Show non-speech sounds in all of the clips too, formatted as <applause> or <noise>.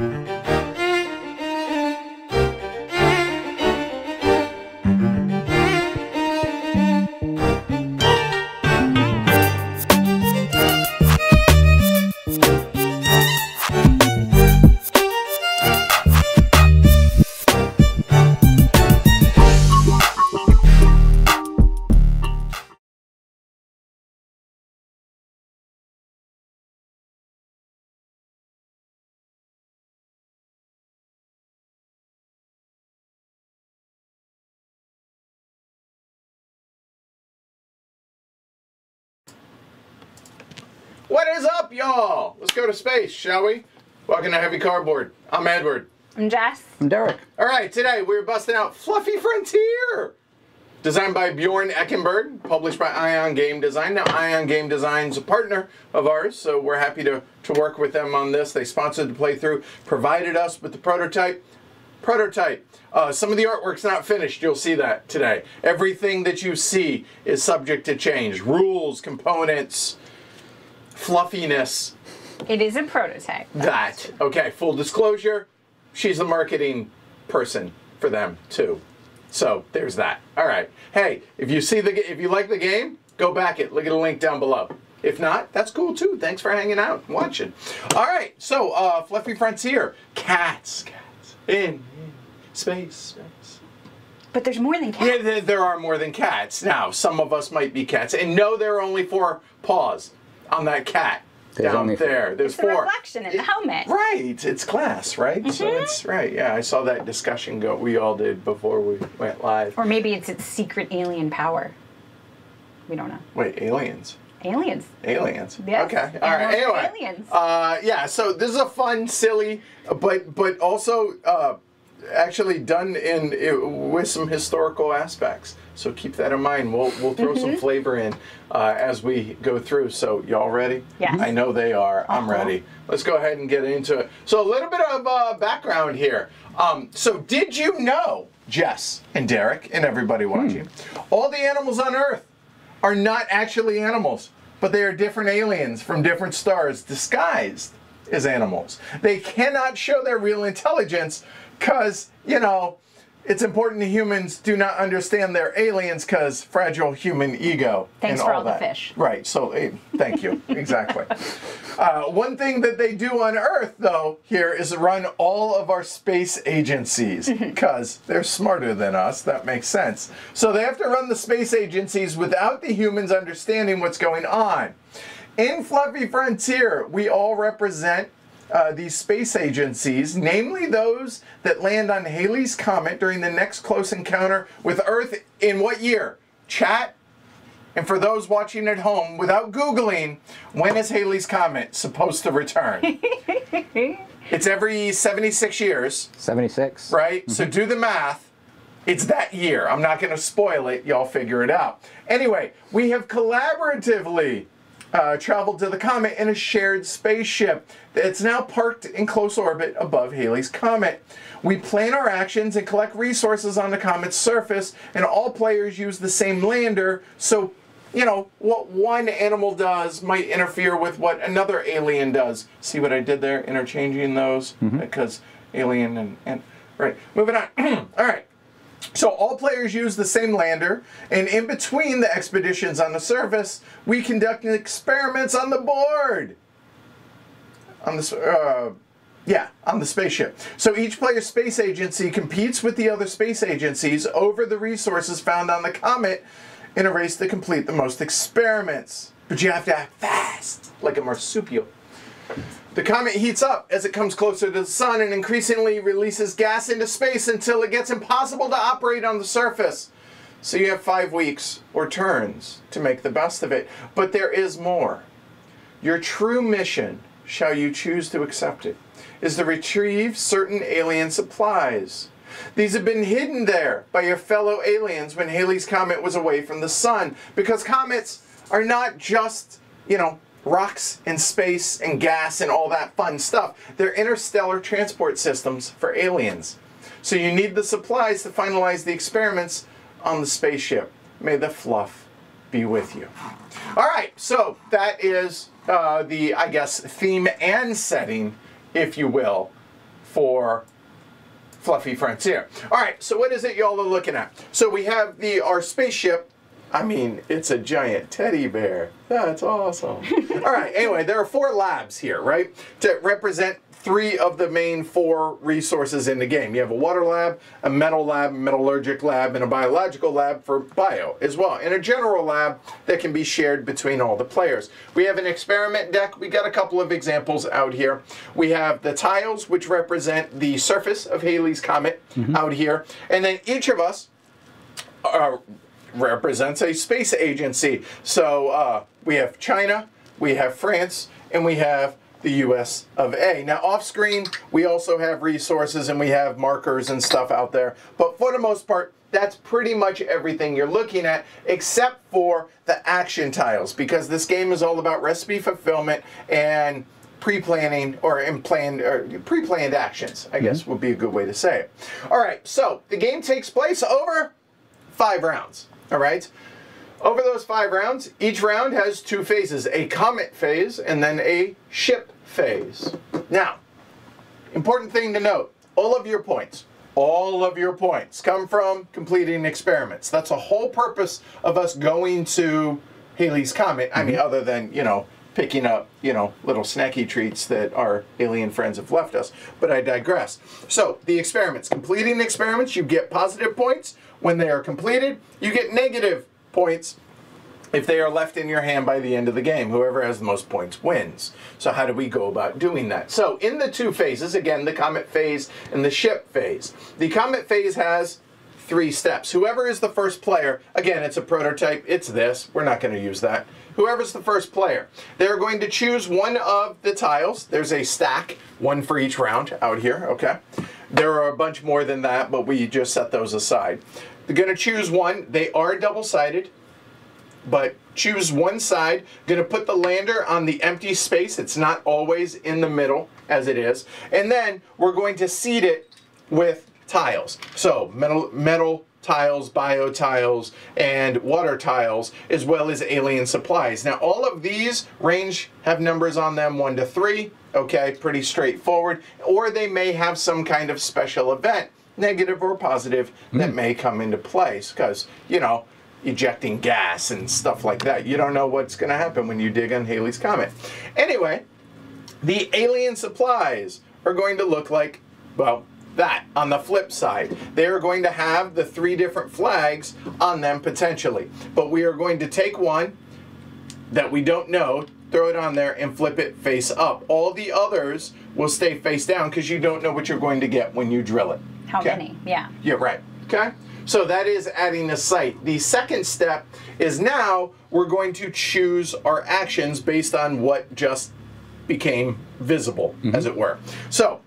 Música What is up, y'all? Let's go to space, shall we? Welcome to Heavy Cardboard. I'm Edward. I'm Jess. I'm Derek. All right, today we're busting out Fluffy Frontier. Designed by Bjorn Eckenberg, published by Ion Game Design. Now, Ion Game Design's a partner of ours, so we're happy to, to work with them on this. They sponsored the playthrough, provided us with the prototype. Prototype. Uh, some of the artwork's not finished. You'll see that today. Everything that you see is subject to change. Rules, components, fluffiness, It is a prototype. that. Okay, full disclosure, she's the marketing person for them too. So there's that. All right. Hey, if you see the if you like the game, go back it. Look at the link down below. If not, that's cool too. Thanks for hanging out, and watching. All right. So uh, Fluffy Frontier, cats, cats in, in space, space. But there's more than cats. there, there are more than cats. Now, some of us might be cats, and no, there are only four paws on that cat There's down only four. there. There's It's the four. reflection in the helmet. Right, it's glass, right? So Mm-hmm. it's right. Yeah, I saw that discussion go. We all did before we went live. Or maybe it's its secret alien power. We don't know. Wait, aliens. Aliens. Aliens. Yes, Okay. All right. animals are Anyway. aliens. Uh, yeah. So this is a fun, silly, but but also uh, actually done in it, with some historical aspects. So keep that in mind. We'll we'll throw some Mm-hmm. flavor in uh, as we go through. So y'all ready? Yes. I know they are. I'm Uh-huh. ready. Let's go ahead and get into it. So a little bit of uh, background here. Um, so did you know, Jess and Derek and everybody watching, all the animals on Earth are not actually animals, but they are different aliens from different stars disguised as animals. They cannot show their real intelligence because, you know, it's important to humans do not understand they're aliens because fragile human ego. Thanks and for all all the that. fish. Right, so eh, thank you. <laughs> exactly. Uh, one thing that they do on Earth, though, here is run all of our space agencies <laughs> because they're smarter than us. That makes sense. So they have to run the space agencies without the humans understanding what's going on. In Fluffy Frontier, we all represent uh, these space agencies, namely those that land on Halley's Comet during the next close encounter with Earth in what year? Chat? And for those watching at home, without Googling, when is Halley's Comet supposed to return? <laughs> it's every 76 years, 76. right? So do the math. It's that year. I'm not going to spoil it. Y'all figure it out. Anyway, we have collaboratively uh, traveled to the comet in a shared spaceship that's now parked in close orbit above Halley's Comet. We plan our actions and collect resources on the comet's surface, and all players use the same lander, so you know, what one animal does might interfere with what another alien does. See what I did there? Interchanging those? Because alien and, and. Right. Moving on. <clears throat> All right. So all players use the same lander, and in between the expeditions on the surface, we conduct experiments on the board. On the uh, yeah, on the spaceship. So each player's space agency competes with the other space agencies over the resources found on the comet in a race to complete the most experiments. But you have to act fast, like a marsupial. The comet heats up as it comes closer to the sun and increasingly releases gas into space until it gets impossible to operate on the surface. So you have five weeks or turns to make the best of it. But there is more. Your true mission, shall you choose to accept it, is to retrieve certain alien supplies. These have been hidden there by your fellow aliens when Halley's Comet was away from the sun, because comets are not just, you know, rocks and space and gas and all that fun stuff. They're interstellar transport systems for aliens. So you need the supplies to finalize the experiments on the spaceship. May the fluff be with you. All right, so that is uh, the, I guess, theme and setting, if you will, for Fluffy Frontier. All right, so what is it y'all are looking at? So we have the our spaceship. I mean, it's a giant teddy bear. That's awesome. <laughs> All right, anyway, there are four labs here, right? To represent three of the main four resources in the game. You have a water lab, a metal lab, a metallurgic lab, and a biological lab for bio as well, and a general lab that can be shared between all the players. We have an experiment deck. We got a couple of examples out here. We have the tiles, which represent the surface of Halley's Comet out here, and then each of us uh, represents a space agency. So uh, we have China, we have France, and we have the US of A. Now, off screen, we also have resources and we have markers and stuff out there. But for the most part, that's pretty much everything you're looking at, except for the action tiles, because this game is all about recipe fulfillment and pre-planning or planned or pre-planned actions. I guess would be a good way to say it. All right, so the game takes place over five rounds. All right. Over those five rounds, each round has two phases a comet phase and then a ship phase. Now, important thing to note all of your points, all of your points come from completing experiments. That's the whole purpose of us going to Halley's Comet. I mean, mm-hmm. other than, you know, picking up, you know, little snacky treats that our alien friends have left us. But I digress. So, the experiments. Completing experiments, you get positive points. When they are completed, you get negative points if they are left in your hand by the end of the game. Whoever has the most points wins. So how do we go about doing that? So in the two phases, again, the comet phase and the ship phase. The comet phase has three steps. Whoever is the first player, again, it's a prototype, it's this, we're not going to use that. Whoever's the first player, they're going to choose one of the tiles. There's a stack, one for each round out here, okay? There are a bunch more than that, but we just set those aside. They're going to choose one. They are double-sided but choose one side. Gonna put the lander on the empty space. It's not always in the middle as it is. And then we're going to seed it with tiles. So metal, metal tiles, bio tiles, and water tiles, as well as alien supplies. Now all of these range have numbers on them one to three. Okay, pretty straightforward. Or they may have some kind of special event, negative or positive, that hmm. may come into place. Because, you know, ejecting gas and stuff like that. You don't know what's going to happen when you dig on Halley's Comet. Anyway, the alien supplies are going to look like, well, that on the flip side. They are going to have the three different flags on them potentially. But we are going to take one that we don't know, throw it on there, and flip it face up. All the others will stay face down because you don't know what you're going to get when you drill it. How Okay? many? Yeah. Yeah, right. Okay? So that is adding a site. The second step is now we're going to choose our actions based on what just became visible, as mm-hmm. it were. So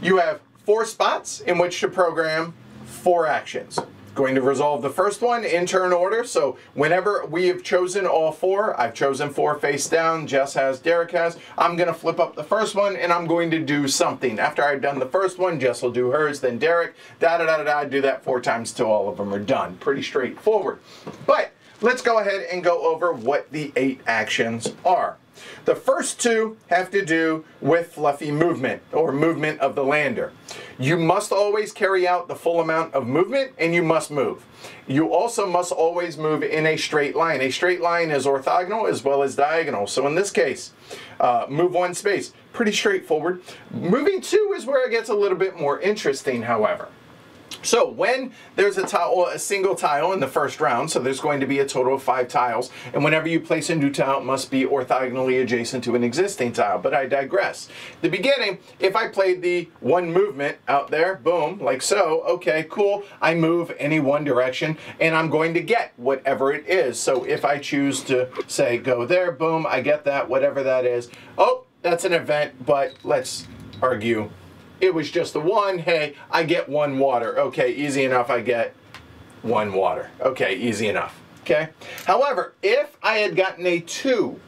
you have four spots in which to program four actions. Going to resolve the first one in turn order. So whenever we have chosen all four, I've chosen four face down, Jess has, Derek has, I'm going to flip up the first one and I'm going to do something. After I've done the first one, Jess will do hers, then Derek, da da da da da, do that four times till all of them are done. Pretty straightforward. But let's go ahead and go over what the eight actions are. The first two have to do with fluffy movement or movement of the lander. You must always carry out the full amount of movement and you must move. You also must always move in a straight line. A straight line is orthogonal as well as diagonal. So in this case, uh, move one space. Pretty straightforward. Moving two is where it gets a little bit more interesting, however. So when there's a tile, a single tile in the first round, so there's going to be a total of five tiles, and whenever you place a new tile, it must be orthogonally adjacent to an existing tile. But I digress. The beginning, if I played the one movement out there, boom, like so, okay, cool. I move any one direction, and I'm going to get whatever it is. So if I choose to say go there, boom, I get that, whatever that is. Oh, that's an event, but let's argue it was just the one. Hey, I get one water. Okay, easy enough. I get one water. Okay, easy enough. Okay. However, if I had gotten a two,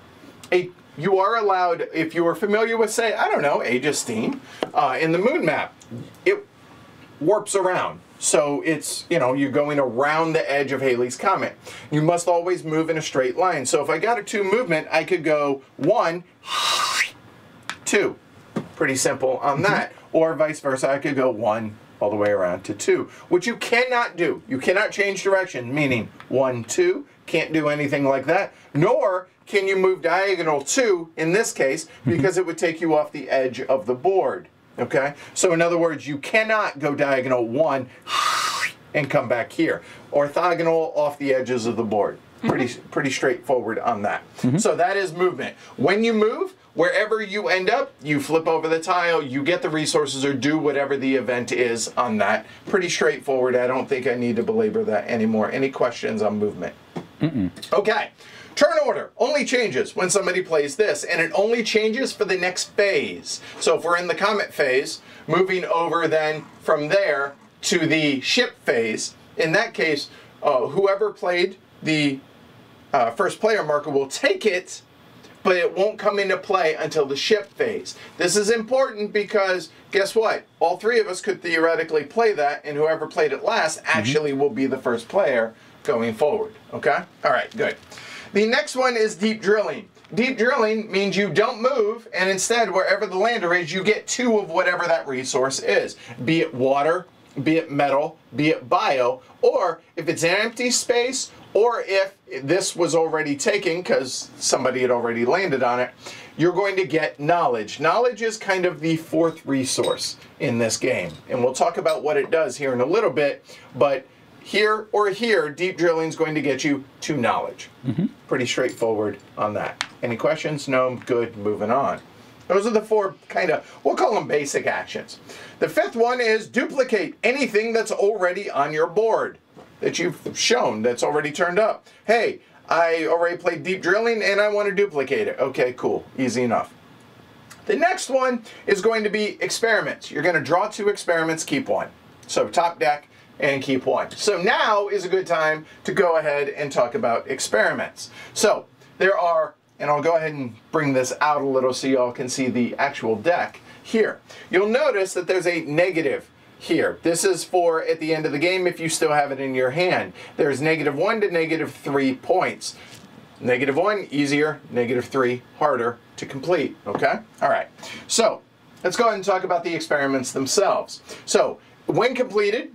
a you are allowed if you are familiar with say I don't know Steam uh, in the moon map, it warps around. So it's, you know, you're going around the edge of Halley's Comet. You must always move in a straight line. So if I got a two movement, I could go one, two. Pretty simple on mm-hmm. that. Or vice versa, I could go one all the way around to two, which you cannot do. You cannot change direction, meaning one, two, can't do anything like that, nor can you move diagonal two in this case mm-hmm. because it would take you off the edge of the board. Okay? So, in other words, you cannot go diagonal one <sighs> and come back here. Orthogonal off the edges of the board. Pretty, mm-hmm. pretty straightforward on that. So that is movement. When you move, wherever you end up, you flip over the tile, you get the resources or do whatever the event is on that. Pretty straightforward. I don't think I need to belabor that anymore. Any questions on movement? Okay. Turn order only changes when somebody plays this, and it only changes for the next phase. So if we're in the comet phase, moving over then from there to the ship phase, in that case, uh, whoever played the uh, first player marker will take it, but it won't come into play until the ship phase. This is important because guess what? All three of us could theoretically play that, and whoever played it last mm-hmm. actually will be the first player going forward. Okay? All right, good. The next one is deep drilling. Deep drilling means you don't move, and instead, wherever the lander is, you get two of whatever that resource is, be it water, be it metal, be it bio, or if it's an empty space, or if this was already taken because somebody had already landed on it, you're going to get knowledge. Knowledge is kind of the fourth resource in this game, and we'll talk about what it does here in a little bit, but here or here, deep drilling is going to get you to knowledge. Mm-hmm. Pretty straightforward on that. Any questions? No? Good. Moving on. Those are the four kind of, we'll call them basic actions. The fifth one is duplicate anything that's already on your board that you've shown that's already turned up. Hey, I already played deep drilling and I want to duplicate it. Okay, cool. Easy enough. The next one is going to be experiments. You're going to draw two experiments, keep one. So top deck and keep one. So now is a good time to go ahead and talk about experiments. So there are, and I'll go ahead and bring this out a little so y'all can see the actual deck here. You'll notice that there's a negative here. This is for at the end of the game if you still have it in your hand. There's negative one to negative three points. Negative one, easier. Negative three, harder to complete. Okay? All right. So let's go ahead and talk about the experiments themselves. So when completed,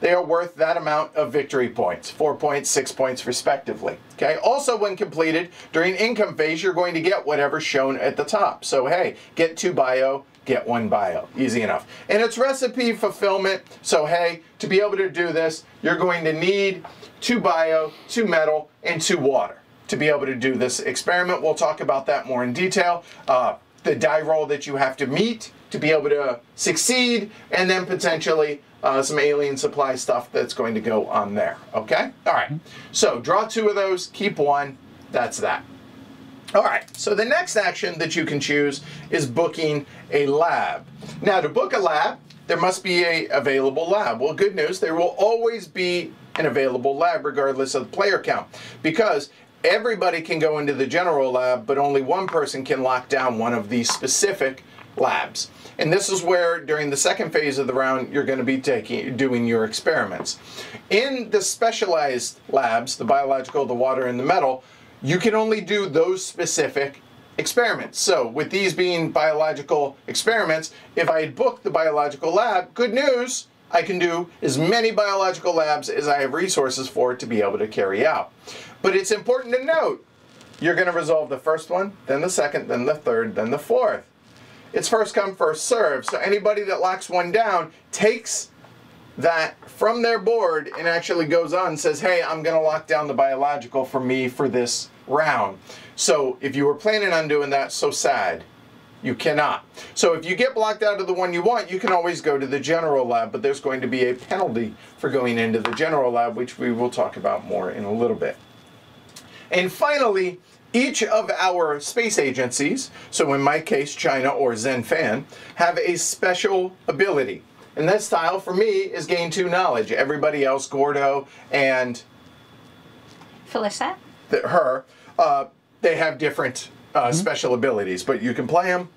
they are worth that amount of victory points, four points, six points respectively. Okay. Also, when completed during income phase, you're going to get whatever's shown at the top. So hey, get two bio, get one bio. Easy enough. And it's recipe fulfillment. So hey, to be able to do this, you're going to need two bio, two metal, and two water to be able to do this experiment. We'll talk about that more in detail. Uh, the die roll that you have to meet to be able to succeed, and then potentially uh, some alien supply stuff that's going to go on there. Okay? All right. So draw two of those, keep one. That's that. All right, so the next action that you can choose is booking a lab. Now, to book a lab, there must be a available lab. Well, good news, there will always be an available lab regardless of the player count because everybody can go into the general lab, but only one person can lock down one of these specific labs. And this is where during the second phase of the round you're going to be taking doing your experiments. In the specialized labs, the biological, the water and the metal, you can only do those specific experiments. So with these being biological experiments, if I had booked the biological lab, good news, I can do as many biological labs as I have resources for to be able to carry out. But it's important to note, you're going to resolve the first one, then the second, then the third, then the fourth. It's first come, first serve. So anybody that locks one down takes that from their board and actually goes on and says, hey, I'm going to lock down the biological for me for this round. So if you were planning on doing that, so sad. You cannot. So if you get blocked out of the one you want, you can always go to the general lab, but there's going to be a penalty for going into the general lab, which we will talk about more in a little bit. And finally, each of our space agencies, so in my case, China or Zenfan, have a special ability. And that style for me is gain two knowledge. Everybody else, Gordo and Felicette? the, her, uh, they have different uh, special abilities, but you can play them,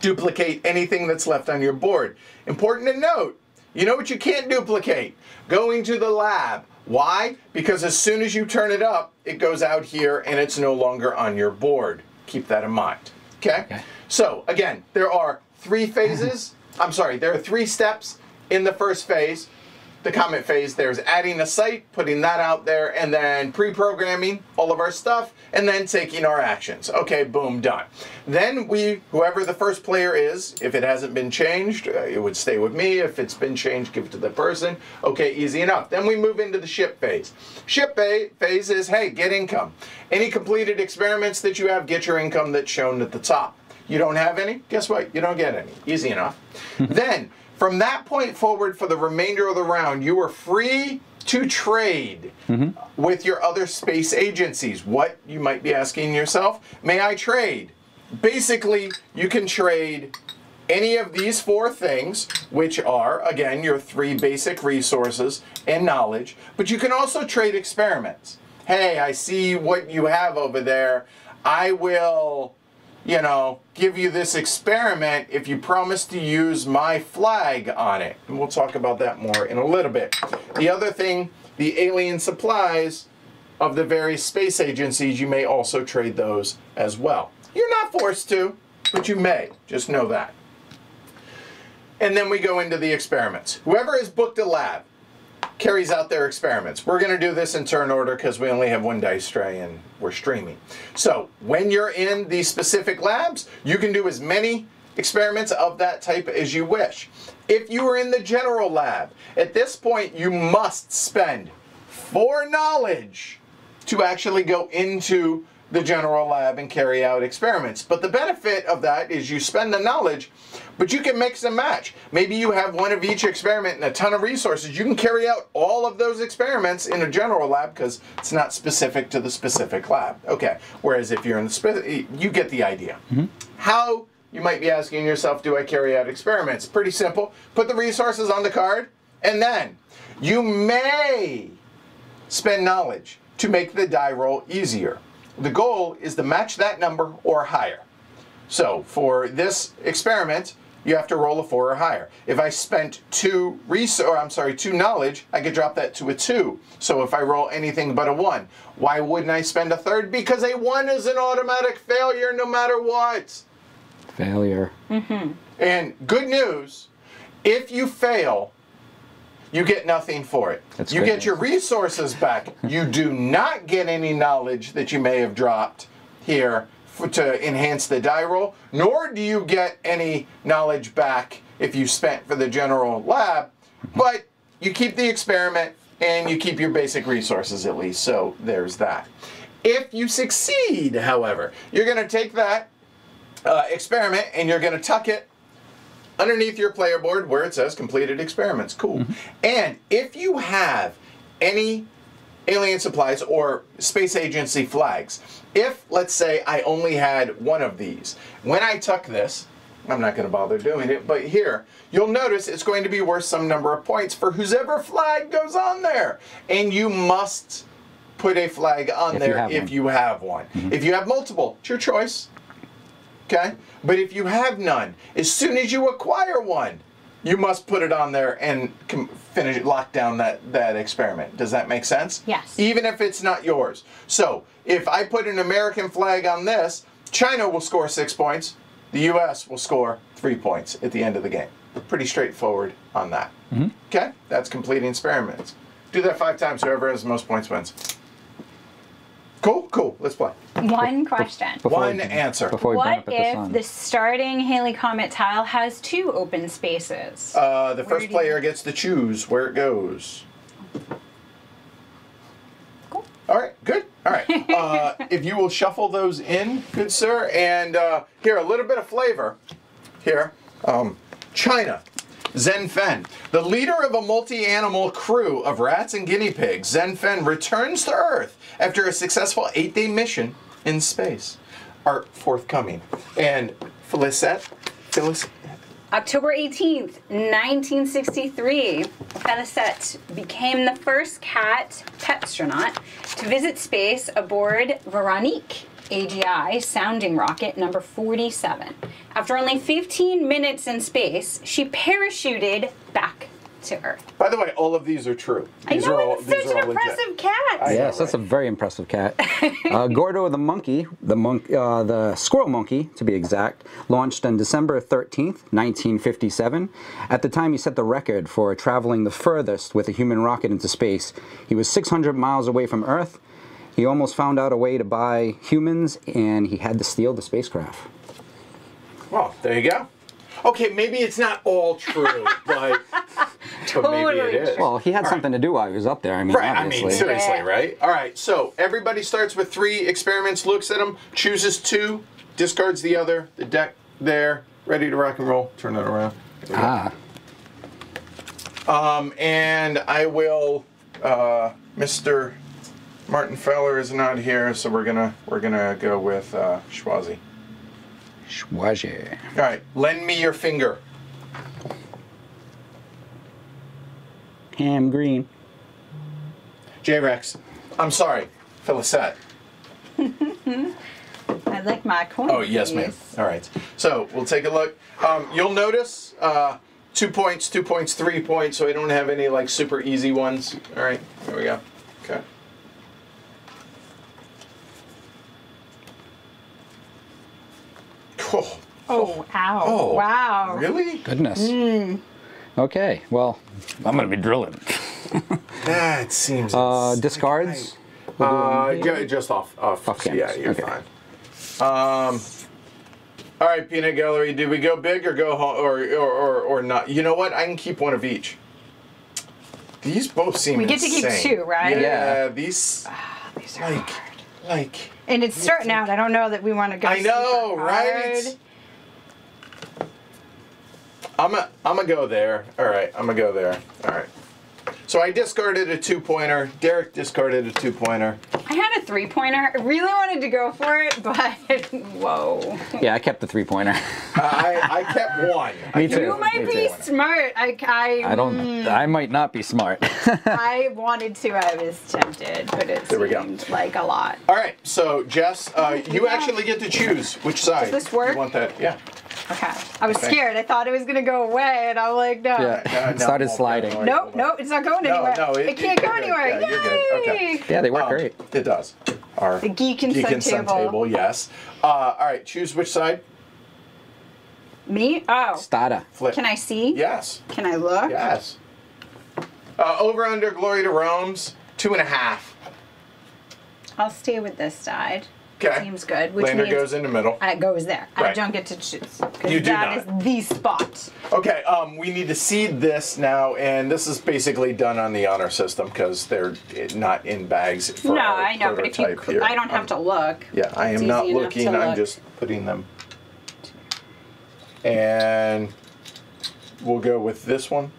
duplicate anything that's left on your board. Important to note, you know what you can't duplicate? Going to the lab. Why? Because as soon as you turn it up, it goes out here and it's no longer on your board. Keep that in mind. Okay? Okay. So again, there are three phases. <laughs> I'm sorry, there are three steps in the first phase. The comet phase, there's adding a site, putting that out there, and then pre-programming all of our stuff, and then taking our actions. Okay, boom, done. Then we, whoever the first player is, if it hasn't been changed, uh, it would stay with me. If it's been changed, give it to the person. Okay, easy enough. Then we move into the ship phase. Ship phase is, hey, get income. Any completed experiments that you have, get your income that's shown at the top. You don't have any? Guess what? You don't get any. Easy enough. <laughs> then, from that point forward for the remainder of the round, you are free to trade mm-hmm. with your other space agencies. What you might be asking yourself, may I trade? Basically, you can trade any of these four things, which are, again, your three basic resources and knowledge, but you can also trade experiments. Hey, I see what you have over there. I will you know, give you this experiment if you promise to use my flag on it. And we'll talk about that more in a little bit. The other thing, the alien supplies of the various space agencies, you may also trade those as well. You're not forced to, but you may. Just know that. And then we go into the experiments. Whoever has booked a lab carries out their experiments. We're going to do this in turn order because we only have one dice tray and we're streaming. So when you're in these specific labs, you can do as many experiments of that type as you wish. If you are in the general lab, at this point you must spend four knowledge to actually go into the general lab and carry out experiments. But the benefit of that is you spend the knowledge, but you can mix and match. Maybe you have one of each experiment and a ton of resources. You can carry out all of those experiments in a general lab because it's not specific to the specific lab. Okay. Whereas if you're in the you get the idea. Mm-hmm. How you might be asking yourself, do I carry out experiments? Pretty simple. Put the resources on the card, and then you may spend knowledge to make the die roll easier. The goal is to match that number or higher. So for this experiment, you have to roll a four or higher. If I spent two res- or I'm sorry, two knowledge, I could drop that to a two. So if I roll anything but a one, why wouldn't I spend a third? Because a one is an automatic failure no matter what. Failure. Mm-hmm. And good news, if you fail, you get nothing for it. That's you get your resources back. <laughs> you do not get any knowledge that you may have dropped here for, to enhance the die roll, nor do you get any knowledge back if you spent for the general lab, but you keep the experiment and you keep your basic resources at least, so there's that. If you succeed, however, you're going to take that uh, experiment and you're going to tuck it underneath your player board where it says completed experiments. Cool. And if you have any alien supplies or space agency flags, if let's say I only had one of these, when I tuck this, I'm not going to bother doing it, but here, you'll notice it's going to be worth some number of points for whoever flag goes on there. And you must put a flag on If there have if one. you have one. Mm-hmm. If you have multiple, it's your choice. Okay? But if you have none, as soon as you acquire one, you must put it on there and com- finish lock down that that experiment. Does that make sense? Yes. Even if it's not yours. So, if I put an American flag on this, China will score 6 points. The US will score 3 points at the end of the game. Pretty straightforward on that. Mm-hmm. Okay? That's completing experiments. Do that 5 times whoever has the most points wins. Cool, cool. Let's play. One question. Before One we- answer. Before we What up at the if the starting Halley Comet tile has two open spaces? Uh, the Where first do you- player gets to choose where it goes. Cool. All right, good. All right. <laughs> Uh, if you will shuffle those in, good sir, and uh, here a little bit of flavor. Here, um, China. Zen Fen, the leader of a multi-animal crew of rats and guinea pigs, Zen Fen returns to Earth after a successful eight-day mission in space. Art forthcoming. And Felicette, Felic- October 18th, 1963, Felicette became the first cat pet astronaut to visit space aboard Veronique AGI sounding rocket number 47. After only 15 minutes in space, she parachuted back to Earth. By the way, all of these are true. These I know are all it's these such are an all legit. impressive cat. I- Yes, that's a very impressive cat. uh, Gordo the monkey, the monk, uh, the squirrel monkey to be exact, launched on December 13th, 1957. At the time, he set the record for traveling the furthest with a human rocket into space. He was 600 miles away from Earth. He almost found out a way to buy humans, and he had to steal the spacecraft. Well, there you go. Okay, maybe it's not all true, <laughs> but, but maybe it is. Well, he had something to do while he was up there. I mean, Right, I mean, seriously, Yeah. right? All right, so everybody starts with three experiments, looks at them, chooses two, discards the other, the deck there, ready to rock and roll. Turn it around. There we go. ah, Um, and I will, uh, Mr. Martin Feller is not here, so we're gonna we're gonna go with uh, Schwazi. Schwager. All right, lend me your finger. Ham green. J Rex. I'm sorry, Felicette. <laughs> I like my coin. Oh, yes, ma'am. All right. So we'll take a look. Um, you'll notice uh, two points, two points, three points, so I don't have any like super easy ones. All right, there we go. Okay. Oh, Oh, ow. Oh, wow. really? Goodness. Okay, well, I'm going to be drilling. That seems. Uh, insane. discards? Uh, yeah, just off, off. Off yeah, you're okay. fine. Um, all right, peanut gallery. Do we go big or go home or, or or or not? You know what? I can keep one of each. These both seem. We get to keep two, right? Yeah, Yeah. these These are like hard. Like. And it's starting out. I don't know that we want to go. I know, super right? hard. I'm a I'm gonna go there. All right, I'm gonna go there. All right. So I discarded a two pointer. Derek discarded a two pointer. I had a three pointer. I really wanted to go for it, <laughs> but whoa. Yeah, I kept the three pointer. I I kept one. I <laughs> Me kept too. You one. might Me be too. smart. I, I, I don't, I might not be smart. <laughs> I wanted to. I was tempted, but it There we go. seemed like a lot. All right, so Jess, uh, you actually get to choose which side. Does this work? You want that? Yeah. Okay. I was Okay. scared. I thought it was gonna go away, and I'm like, no. Yeah. Uh, It started it won't sliding. go. Nope, nope, it's not going No, anywhere. no, it- it, can't go good. anywhere. Yeah, you're. Okay. Yay! yeah, they work Um, great. It does. Our The geek and geek sun and sun table. table. Yes. Uh, all right. Choose which side. Me? Oh. Stada. Flip. Can I see? Yes. Can I look? Yes. Uh, over under Glory to Rome's two and a half. I'll stay with this side. Okay. Seems good. Which Lander means goes in the middle. it goes there. I don't get to choose. 'cause You do that not. is the spot. Okay, um, we need to seed this now, and this is basically done on the honor system because they're not in bags. For no, our I know, but if you, here. I don't have Um, to look. Yeah, I am not looking. to I'm look. just putting them. And we'll go with this one.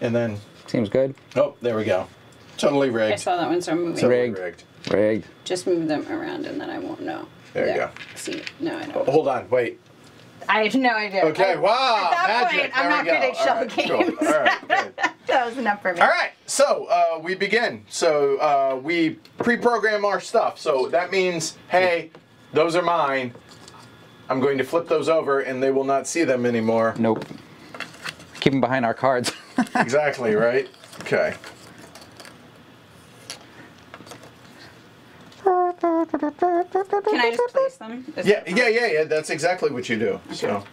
And then, Seems good. oh, there we go. Totally rigged. I saw that one, so I'm moving. Totally Rigged. rigged. Rigged. Just move them around, and then I won't know. There you go. See, no, I don't. Hold on, wait. I have no idea. Okay, I- wow, At that magic. point, I'm not we good go. at shell All right, cool. games. All right, good. <laughs> that was enough for me. All right, so uh, we begin. So uh, we pre-program our stuff. So that means, hey, those are mine. I'm going to flip those over, and they will not see them anymore. Nope. Keep them behind our cards. <laughs> exactly right. Okay. Can I just place them? Is- Yeah, yeah, yeah, yeah. That's exactly what you do. So.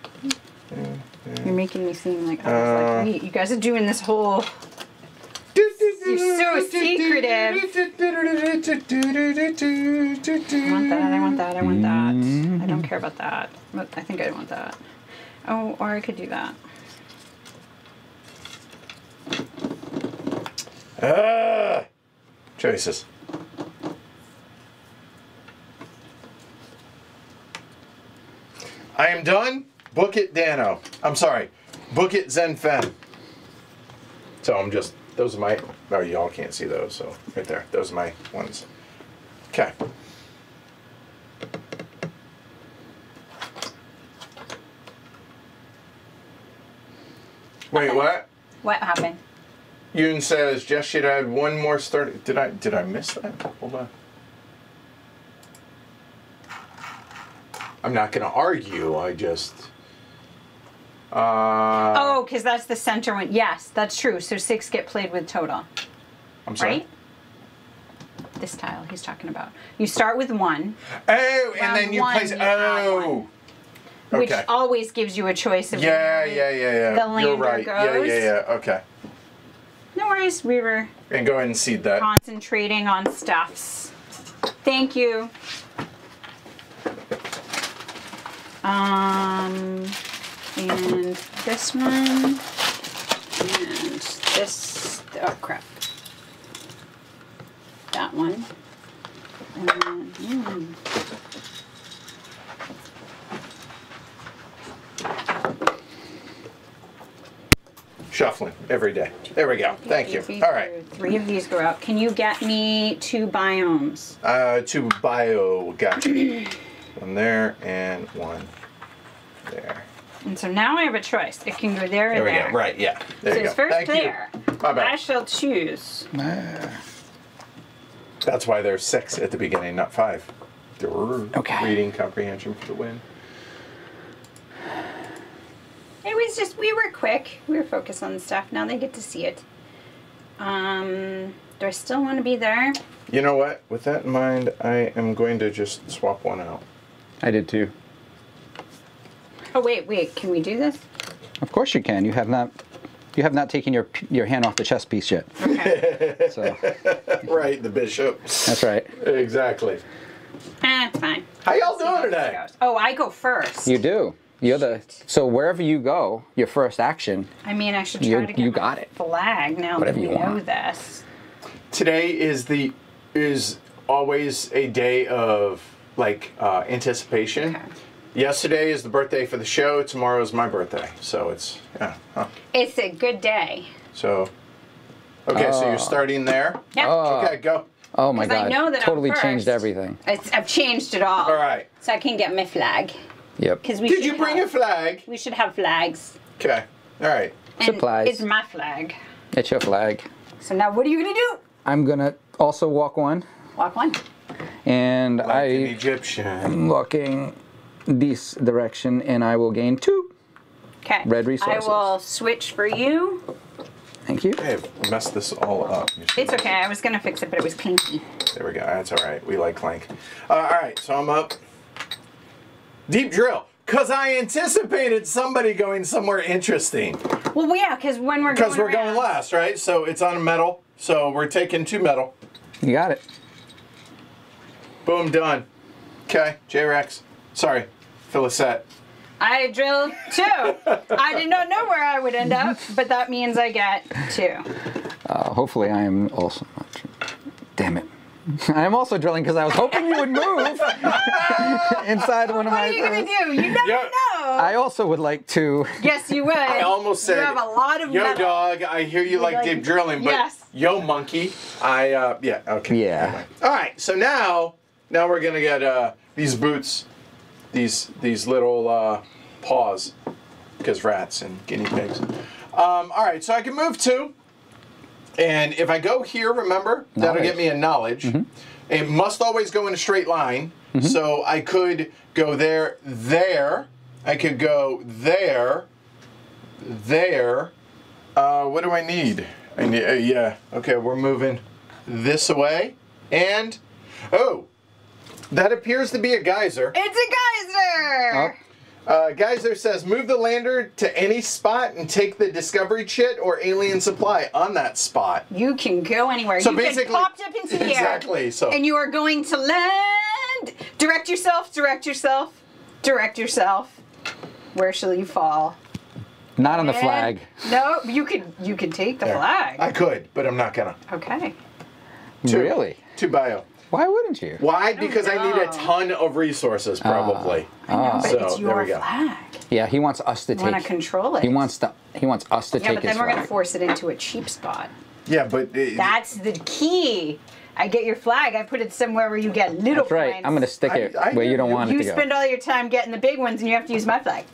You're making me seem like I Uh, like, you guys are doing this whole. You're so secretive. I want that. I want that. I want that. I don't care about that, but I think I want that. Oh, or I could do that. Ah, choices. I am done. Book it, Dano. I'm sorry. Book it, Zen Fen. So I'm just, those are my, oh, y'all can't see those, so right there. Those are my ones. Okay. Wait, what? What happened? Yoon says Jess should add one more start. Did I did I miss that? Hold on. I'm not gonna argue. I just Uh, Oh, because that's the center one. Yes, that's true. So six get played with total, I'm sorry. right? This tile he's talking about. You start with one, Oh, and then you place. Oh. which always gives you a choice of Yeah, yeah, yeah, yeah. the You're lander right. Yeah, yeah, yeah. Okay. No worries, we were And go ahead and seed that. concentrating on stuffs. Thank you. Um, and this one, and this. Oh crap! That one. And mm. Shuffling every day. There we go. Thank you. All right. Three of these go out. Can you get me two biomes? Uh, two bio. Gotcha. <clears throat> one there and one there. And so now I have a choice. It can go there or There we there. go. Right. Yeah. There So you go. it's first Thank player. you. My I shall choose. That's why there's six at the beginning, not five. Durr. Okay. Reading comprehension for the win. It was just we were quick. We were focused on the stuff. Now they get to see it. Um, do I still want to be there? You know what? With that in mind, I am going to just swap one out. I did too. Oh wait, wait. Can we do this? Of course you can. You have not. You have not taken your your hand off the chess piece yet. Okay. So <laughs> Right, the bishop. that's right. Exactly. eh, it's fine. How y'all doing today? Oh, I go first. You do. You're the so wherever you go, your first action. I mean, I should try You- to get you my got it. flag now Whatever that we you know want. this. Today is the is always a day of like uh, anticipation. Okay. Yesterday is the birthday for the show. Tomorrow is my birthday, so it's yeah. Huh. It's a good day. So okay, so Oh. you're starting there. Yeah. Oh. Okay, go. Oh my 'Cause I god! know that I'm totally changed everything. It's, I've changed it all. All right. So I can get my flag. Yep. Because we Did you bring have, a flag? We should have flags. Okay. All right. And Supplies. It's my flag. It's your flag. So now what are you gonna do? I'm gonna also walk one, Walk one. and I. Like an I Egyptian. am walking this direction, and I will gain two. Okay. Red resources. I will switch for you. Thank you. I have messed this all up. It's okay. I was gonna fix it, but it was clinky. There we go. That's all right. We like Clank. Uh, all right, so I'm up. Deep drill. Because I anticipated somebody going somewhere interesting. Well, yeah, because when we're Because going we're going last, right? So it's on metal. So we're taking two metal. You got it. Boom, done. Okay, J-Rex. Sorry, Felicette. I drilled two. <laughs> I did not know where I would end up, but that means I get two. Uh, hopefully, I am also. Damn it. <laughs> I am also drilling because I was hoping you would move <laughs> inside one of What my. are you gonna do? You never Yeah. know. I also would like to. yes, you would. I almost said, you have a lot of Yo, metal. dog, I hear you like, like- deep drilling, but Yes. yo, monkey. I, uh, yeah, okay. Yeah. Anyway. All right, so now, now we're going to get uh, these boots, these, these little uh, paws, because rats and guinea pigs. Um, all right, so I can move two. And if I go here, remember, that'll get me a knowledge. It must always go in a straight line. So I could go there, there. I could go there, there. Uh, what do I need? I need, uh, yeah. Okay, we're moving this away. And, oh, that appears to be a geyser. It's a geyser. Oh, Uh, geyser says move the lander to any spot and take the discovery chit or alien supply on that spot. You can go anywhere. So you basically- popped up into the air. Exactly, so- And you are going to land. Direct yourself. Direct yourself. Direct yourself. Where shall you fall? not on the flag. No, you could. You could take the There. flag. I could, but I'm not gonna. okay. Two. Really? Two bio. Why wouldn't you? Why? Because I need a ton of resources, probably. I know, but So, it's there your we go. flag. Yeah, he wants us to You want to take. control it. He wants to. He wants us to Yeah, take but his then we're gonna force it into a cheap spot. yeah, but it, That's the key. I get your flag. I put it somewhere where you get little That's right. points. I'm gonna stick it I where you don't you. want You it to go. You spend all your time getting the big ones, and you have to use my flag.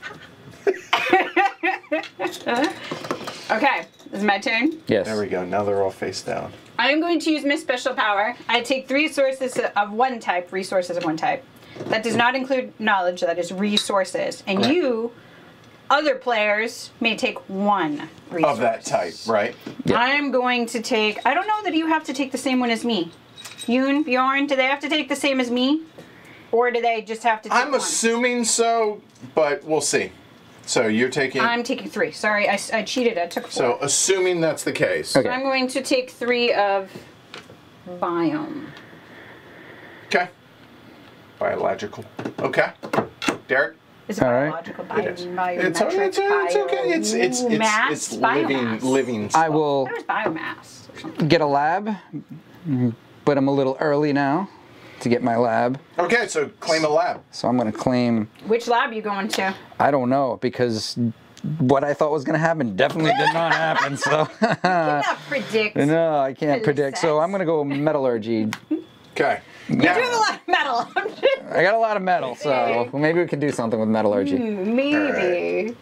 <laughs> <laughs> okay, this is my turn. Yes. there we go. Now they're all face down. I am going to use my special power. I take three sources of one type, resources of one type. That does not include knowledge, that is resources. And Okay. you Other players may take one resource. Of that type, right? Yeah. I'm going to take. I don't know that you have to take the same one as me. Yoon, Bjorn, do they have to take the same as me, or do they just have to? take I'm one? assuming so, but we'll see. So you're taking. I'm taking three. Sorry, I, I cheated. I took four. so assuming that's the case. Okay. I'm going to take three of biome. Okay. Biological. Okay. Derek. Is it All right. biological? Bio, It is. biometric, It's, it's, it's okay. It's it's it's, biomass? it's living Biomass. living. I will There's biomass. or something. get a lab, but I'm a little early now to get my lab. Okay, so claim a lab. So I'm going to claim, Which lab you going to? I don't know, because what I thought was going to happen definitely did not happen. So, <laughs> Cannot predict. no, I can't Really predict. So. I'm going to go metallurgy. Okay. You do have a lot of metal. <laughs> I got a lot of metal, so maybe we could do something with metallurgy. Maybe.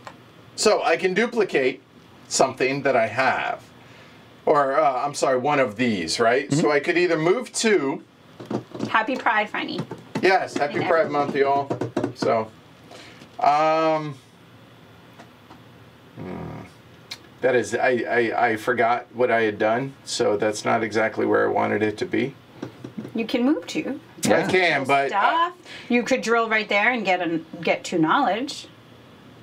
so I can duplicate something that I have, or uh, I'm sorry, one of these, right? Mm-hmm. So I could either move to. Happy Pride, Funny. Yes, happy And Pride everything. Month, y'all. So, um, hmm, that is, I, I, I forgot what I had done, so that's not exactly where I wanted it to be. You can move to. Yeah. I can, but Stuff. You could drill right there and get an, get to knowledge.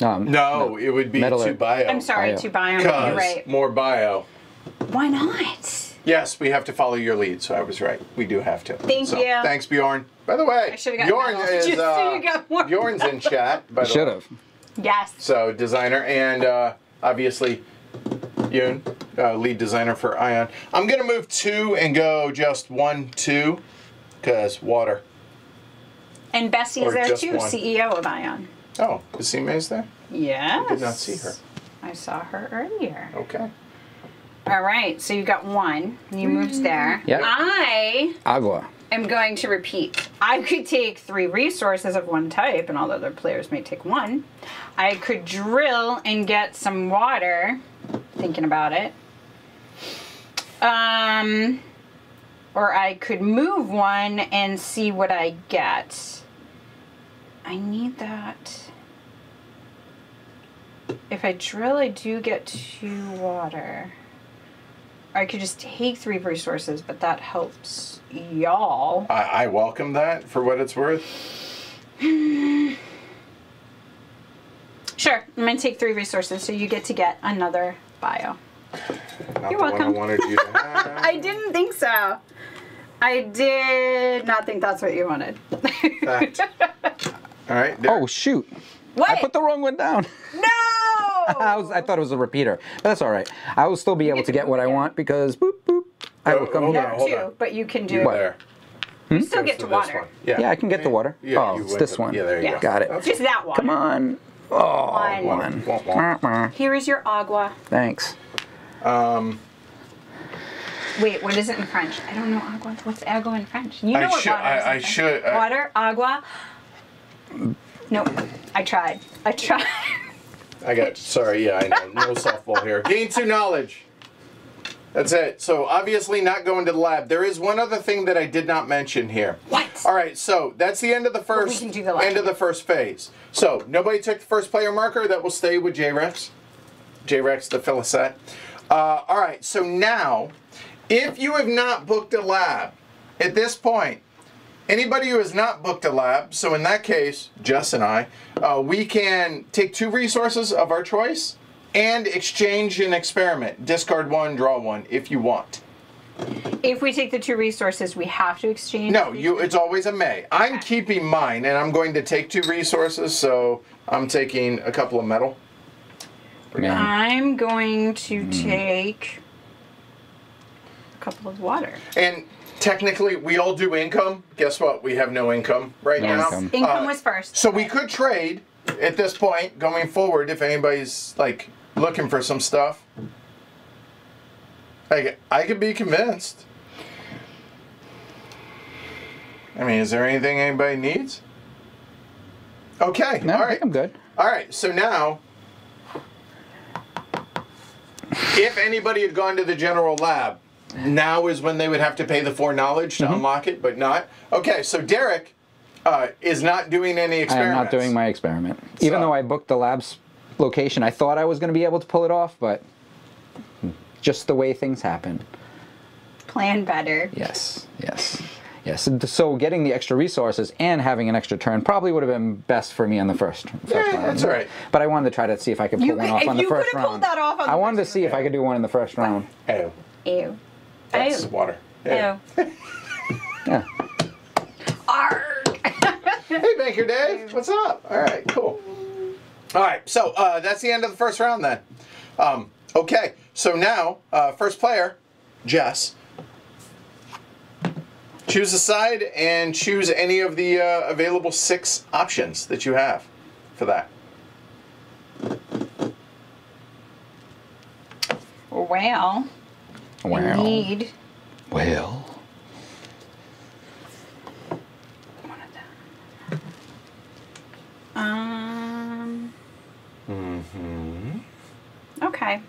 Um, no, it would be Metal- to bio. I'm sorry, bio. to biome. Because You're right. more bio. Why not? Yes, we have to follow your lead, so I was right. We do have to. Thank So, you. Thanks, Bjorn. By the way, I should've gotten Bjorn is just so uh, you got more Bjorn's in chat. By the Should way. have. Yes. So designer and uh, obviously Yoon, uh, lead designer for Ion. I'm gonna move two and go just one, two, cause water. And Bessie is there too, one. CEO of Ion. Oh, is Mays there? Yes. Did not see her. I saw her earlier. Okay. All right, so you got one. You moved there. Yep. I Agua. am going to repeat. I could take three resources of one type, and all the other players may take one. I could drill and get some water. Thinking about it. Um, or I could move one and see what I get. I need that. If I drill, I do get two water. I could just take three resources, but that helps y'all. I, I welcome that for what it's worth. Sure, I'm gonna take three resources, so you get to get another bio. Not You're the one I welcome. you. <laughs> I didn't think so. I did not think that's what you wanted. Fact. <laughs> All right. Oh shoot! what? I put the wrong one down. no! <laughs> I was I thought it was a repeater, but that's all right. I will still be able to to get move what I want because boop boop. I will Oh, come hold here. on, hold Two, on. but you can do What? There. You still get to water. one. Yeah. Yeah, I can get the water. Yeah, oh, it's this to- one. Yeah, there you Yeah. go. Got it. Just that one. Come on. Oh, One. one. Wah, wah. Here is your agua. Thanks. Um, Wait, what is it in French? I don't know agua. What's agua in French? You know I what should- water is. I- I should- I- Water, agua. Nope. I tried. I tried. <laughs> I got sorry, yeah, I know. No softball here. Gain two knowledge. That's it. So obviously not going to the lab. There is one other thing that I did not mention here. What? All right, so that's the end of the first can do the end of the first phase. So nobody took the first player marker. That will stay with J-Rex. J-Rex, the Felicette. Uh, all right, so now, if you have not booked a lab at this point, anybody who has not booked a lab, so in that case, Jess and I, uh, we can take two resources of our choice and exchange an experiment. Discard one, draw one, if you want. If we take the two resources, we have to exchange. No, you. It's always a may. I'm keeping mine, and I'm going to take two resources. So I'm taking a couple of metal. Man. I'm going to Hmm. take a couple of water. And technically, we all do income. Guess what? We have no income right No now. income. Income Uh, was first. So we could trade at this point going forward if anybody's like looking for some stuff. Like I could be convinced. I mean, is there anything anybody needs? Okay. No, all I right. think I'm good. All right, so now, if anybody had gone to the general lab, now is when they would have to pay the foreknowledge to Mm-hmm. unlock it, but not. Okay, so Derek uh, is not doing any experiments. I am experiments. not doing my experiment. Even though I booked the labs location. I thought I was going to be able to pull it off, but just the way things happen. Plan better. Yes, yes, yes. So getting the extra resources and having an extra turn probably would have been best for me on the first. first Yeah, round. that's right. But I wanted to try to see if I could pull You one could- off on the you first could've round. pulled that off on I the wanted to first see if I could do one in the first round. Oh, Ew. That's Ew. water. Yeah. Ew. <laughs> Yeah. Arg. <laughs> Hey, Banker Dave, what's up? All right, cool. All right, so uh, that's the end of the first round then. Um, okay, so now, uh, first player, Jess. Choose a side and choose any of the uh, available six options that you have for that. Well, I Wow. need Well. one of them. Um. Okay.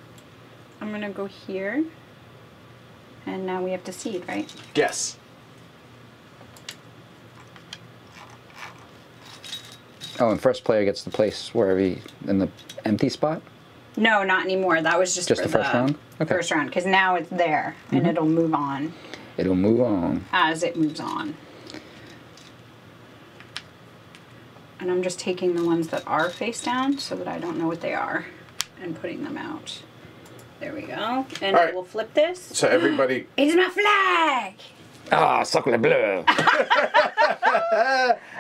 I'm gonna go here. And now we have to seed, right? Yes. Oh, and first player gets the place wherever he in the empty spot. No, not anymore. That was just, Just for the first round? Okay. Mm-hmm. First round, because now it's there, and it'll move on It'll move on. as it moves on. And I'm just taking the ones that are face down so that I don't know what they are and putting them out. There we go. And All I right. will flip this. So everybody, <gasps> It's my flag! Ah, suckle bleu. <laughs> all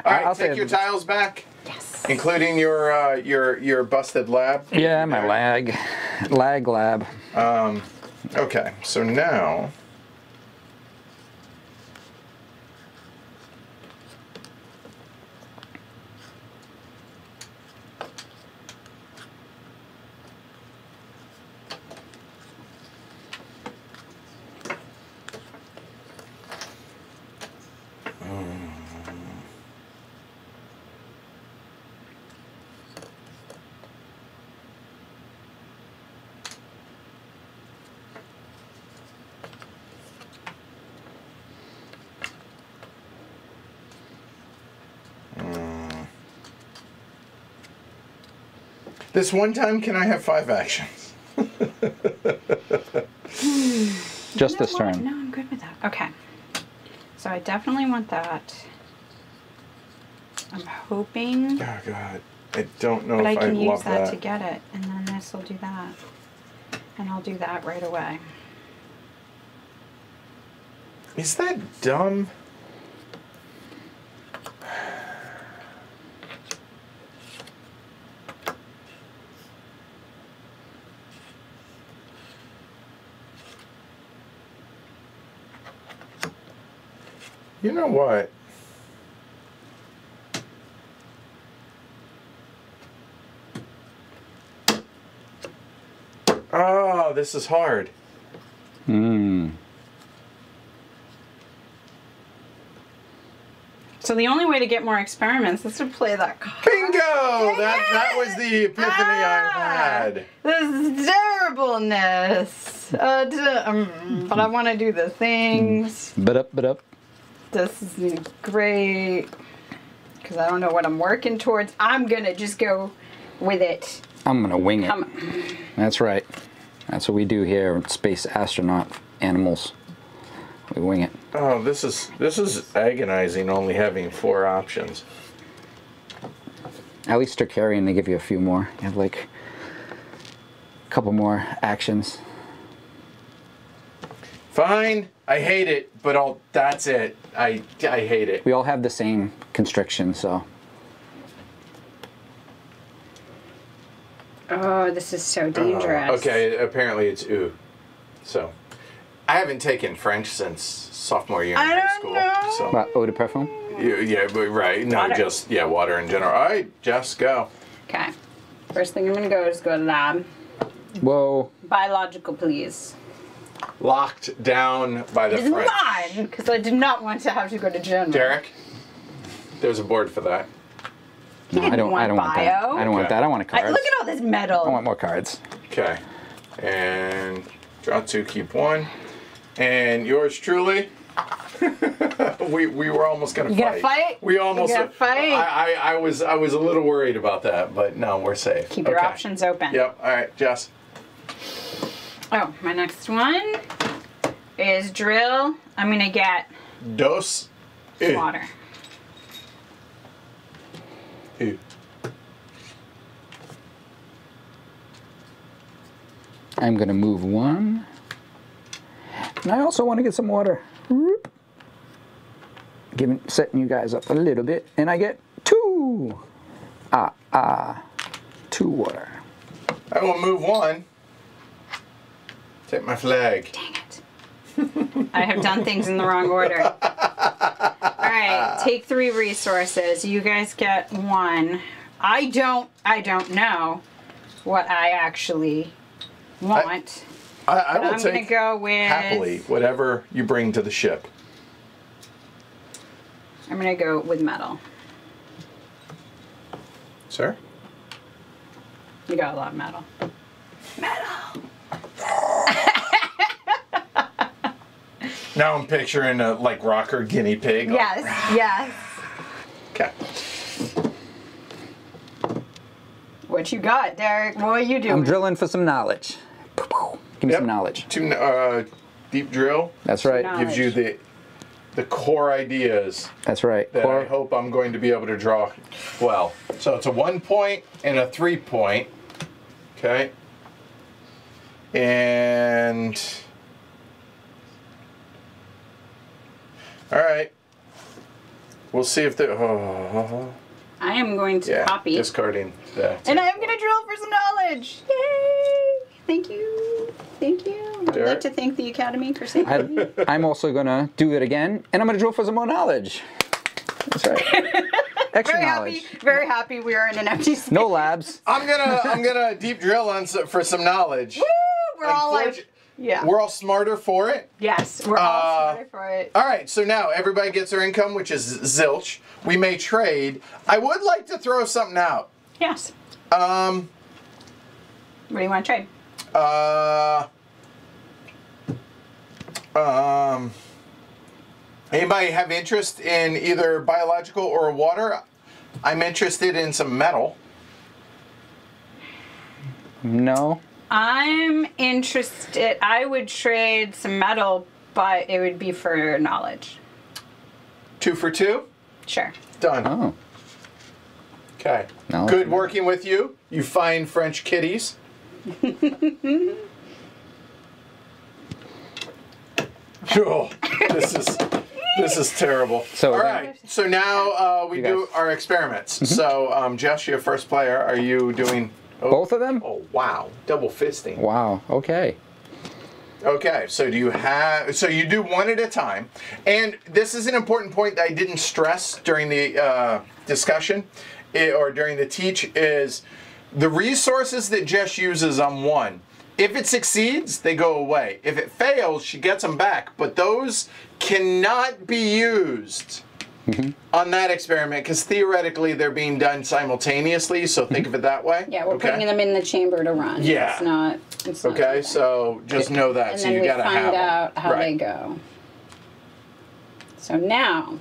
right, I'll take say- your tiles back, Yes. including your uh, your your busted lab. yeah, my lag, lag lab. Um, Okay, so now. This one time, can I have five actions? Just this No, turn. No, I'm good with that. Okay. So I definitely want that. I'm hoping, Oh God, I don't know but I if I, can use that, that. to get it, and then this will do that. And I'll do that right away. Is that dumb? You know what? Oh, this is hard. Hmm. So the only way to get more experiments is to play that card. Bingo! That that was the epiphany I Ah! had. This is terribleness. Uh, um, but I want to do the things. But up, but up. This is great. Because I don't know what I'm working towards. I'm going to just go with it. I'm gonna wing it. Come That's right. That's what we do here, space astronaut animals. We wing it. Oh, this is this is agonizing. Only having four options. At least Terrarian, they give you a few more. You have like a couple more actions. Fine, I hate it, but I'll. That's it. I I hate it. We all have the same constriction, so Oh, this is so dangerous. Uh, okay, apparently it's ooh. So, I haven't taken French since sophomore year in I high don't school. know. So What, eau de parfum. yeah, yeah, but right. No, Water. just yeah, water in general. All right, Jess, go. Okay. First thing I'm going to go is go to lab. Whoa. Biological, please. Locked down by the It's French. mine! Because I did not want to have to go to general. Derek, there's a board for that. No, I don't. I want don't want that. bio. I don't want Okay. that. I want a I, card. look at all this metal. I want more cards. Okay, and draw two, keep one, and yours truly. <laughs> We, we were almost gonna You fight. gonna fight? We almost. gonna fight? I, I, I was I was a little worried about that, but no, we're safe. Keep your options open. Yep. All right, Jess. Oh, my next one is drill. I'm gonna get Dos. Eh. water. I'm gonna move one. And I also want to get some water. Whoop. Giving, setting you guys up a little bit, and I get two. Ah, ah, two water. I will move one. Take my flag. Dang it. I have done things in the wrong order. Alright, take three resources. You guys get one. I don't I don't know what I actually want. I, I but will I'm gonna take go with happily whatever you bring to the ship. I'm gonna go with metal. Sir? You got a lot of metal. Metal! Now I'm picturing a like rocker guinea pig. Yes, <sighs> yes. Okay. What you got, Derek? What are you doing? I'm drilling for some knowledge. Give me Yep. some knowledge. Two uh, deep drill That's right. Gives you the the core ideas That's right. that I hope I'm going to be able to draw well. So it's a one point and a three point. Okay. And all right. We'll see if the oh, oh, oh, oh, I am going to yeah copy. discarding that. And I'm gonna drill for some knowledge. Yay! Thank you. Thank you. I'd like to thank the Academy for saving me. I, <laughs> I'm also gonna do it again, and I'm gonna drill for some more knowledge. That's right. <laughs> Extra Very knowledge. happy, very happy we are in an empty space. No labs. I'm gonna I'm gonna deep drill on some, for some knowledge. Woo! We're all like, yeah. We're all smarter for it. yes, we're all Uh, smarter for it. All right, so now everybody gets their income, which is zilch. We may trade. I would like to throw something out. Yes. Um, What do you want to trade? uh, um, anybody have interest in either biological or water? I'm interested in some metal. No. I'm interested. I would trade some metal, but it would be for knowledge. Two for two. Sure. Done. Oh. Okay. No. Good working with you. You fine French kitties. <laughs> oh, this is this is terrible. So all then- right. So now uh, we You do guys- Mm-hmm. our experiments. So um, Jess, you're first player. Are you doing oh, Both of them? Oh wow, double fisting. Wow. Okay. Okay, so do you have? So you do one at a time, and this is an important point that I didn't stress during the uh, discussion, eh, or during the teach is the resources that Jess uses on one. If it succeeds, they go away. If it fails, she gets them back. But those cannot be used on that experiment because theoretically they're being done simultaneously. So think of it that way. Yeah, we're okay? putting them in the chamber to run. Yeah. It's not. It's not Okay, something. so just know that. and so then you we gotta find have 'em. out how right. they go. So now,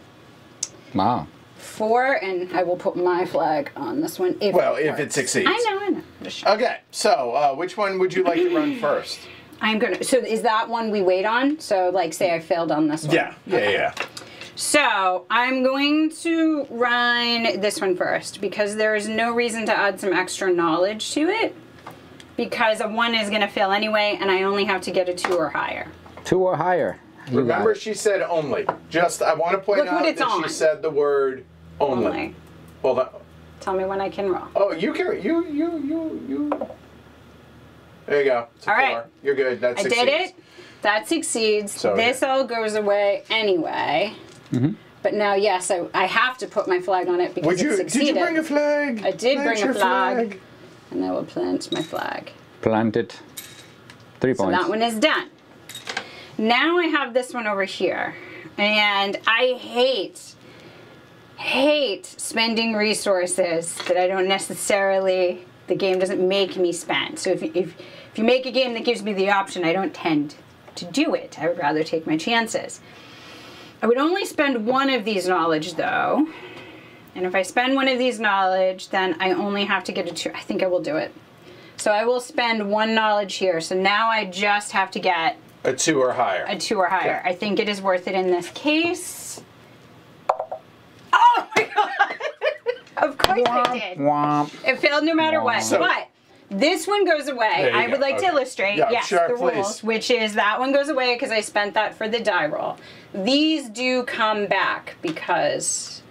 Wow. four, and I will put my flag on this one. If Well, it if it succeeds. I know, I know. Just- Okay, so uh, which one would you like to run <clears throat> first? I'm gonna. So is that one we wait on? So like, say I failed on this one. Yeah, yeah, yeah. So I'm going to run this one first because there is no reason to add some extra knowledge to it because a one is going to fail anyway, and I only have to get a two or higher. Two or higher. You Remember, she said only. Just, I want to point Look what out it's that on. she said the word only. Only. Hold on. Tell me when I can roll. Oh, you can. You, you, you, you. There you go. It's a All right. four. You're good. That I succeeds. did it. That succeeds. So, this yeah. all goes away anyway. Mm-hmm. But now, yes, I, I have to put my flag on it because Would it you? Did you bring a flag? I did Plant bring a your flag. and I will plant my flag. Plant it. Three So points. that one is done. Now I have this one over here. And I hate, hate spending resources that I don't necessarily, the game doesn't make me spend. So if, if, if you make a game that gives me the option, I don't tend to do it. I would rather take my chances. I would only spend one of these knowledge though. And if I spend one of these knowledge, then I only have to get a two. I think I will do it. So I will spend one knowledge here. So now I just have to get A two or higher. a two or higher. Okay. I think it is worth it in this case. Oh my <laughs> god! of course I did. Womp. It failed no matter what. So- but this one goes away. I would like Okay. to illustrate, Yeah, yes, sure, the please. rules, which is that one goes away because I spent that for the die roll. These do come back because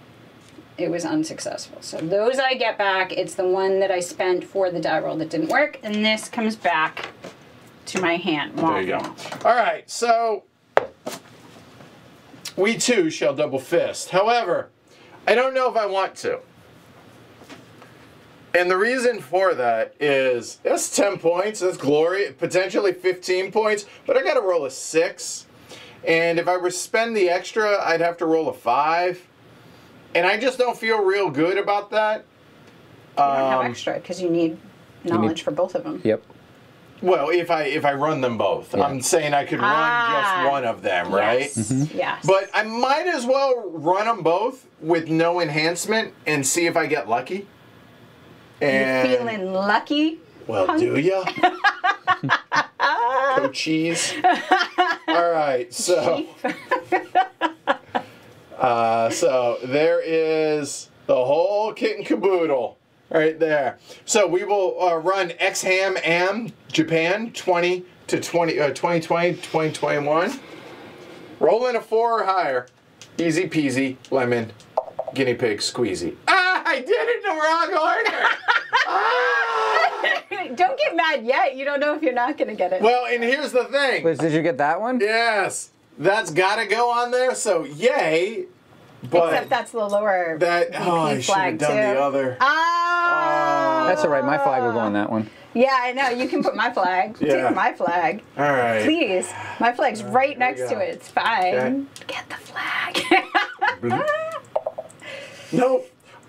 it was unsuccessful. So those I get back. It's the one that I spent for the die roll that didn't work, and this comes back to my hand. There you go. All right, so we too shall double fist. However, I don't know if I want to. And the reason for that is that's 10 points, that's glory, potentially 15 points, but I got to roll a 6. And if I were to spend the extra, I'd have to roll a 5. And I just don't feel real good about that. You don't have Um, extra because you need knowledge for both of them. Yep. Well, if I if I run them both, Yeah. I'm saying I could run Ah. just one of them, right? Yes. Yes. But I might as well run them both with no enhancement and see if I get lucky. And you feeling lucky? well, punk? do ya? <laughs> Coaches. All right, so uh, so there is the whole kit and caboodle right there. So we will uh, run X Ham Am Japan 20 to 20 uh, 2020 2021. Rolling a four or higher. Easy peasy lemon guinea pig squeezy. Ah, I did it in the wrong order. ah! <laughs> Don't get mad yet. You don't know if you're not going to get it. Well, and here's the thing. Liz, did you get that one? Yes, that's got to go on there. So yay, but Except that's the lower that VP oh, I should have flag done too. the other. Oh. That's all right. My flag will go on that one. Yeah, I know. You can put my flag. <laughs> Yeah. Take my flag. All right. Please. My flag's right we next to it. It's fine. Okay. Get the flag. <laughs> No,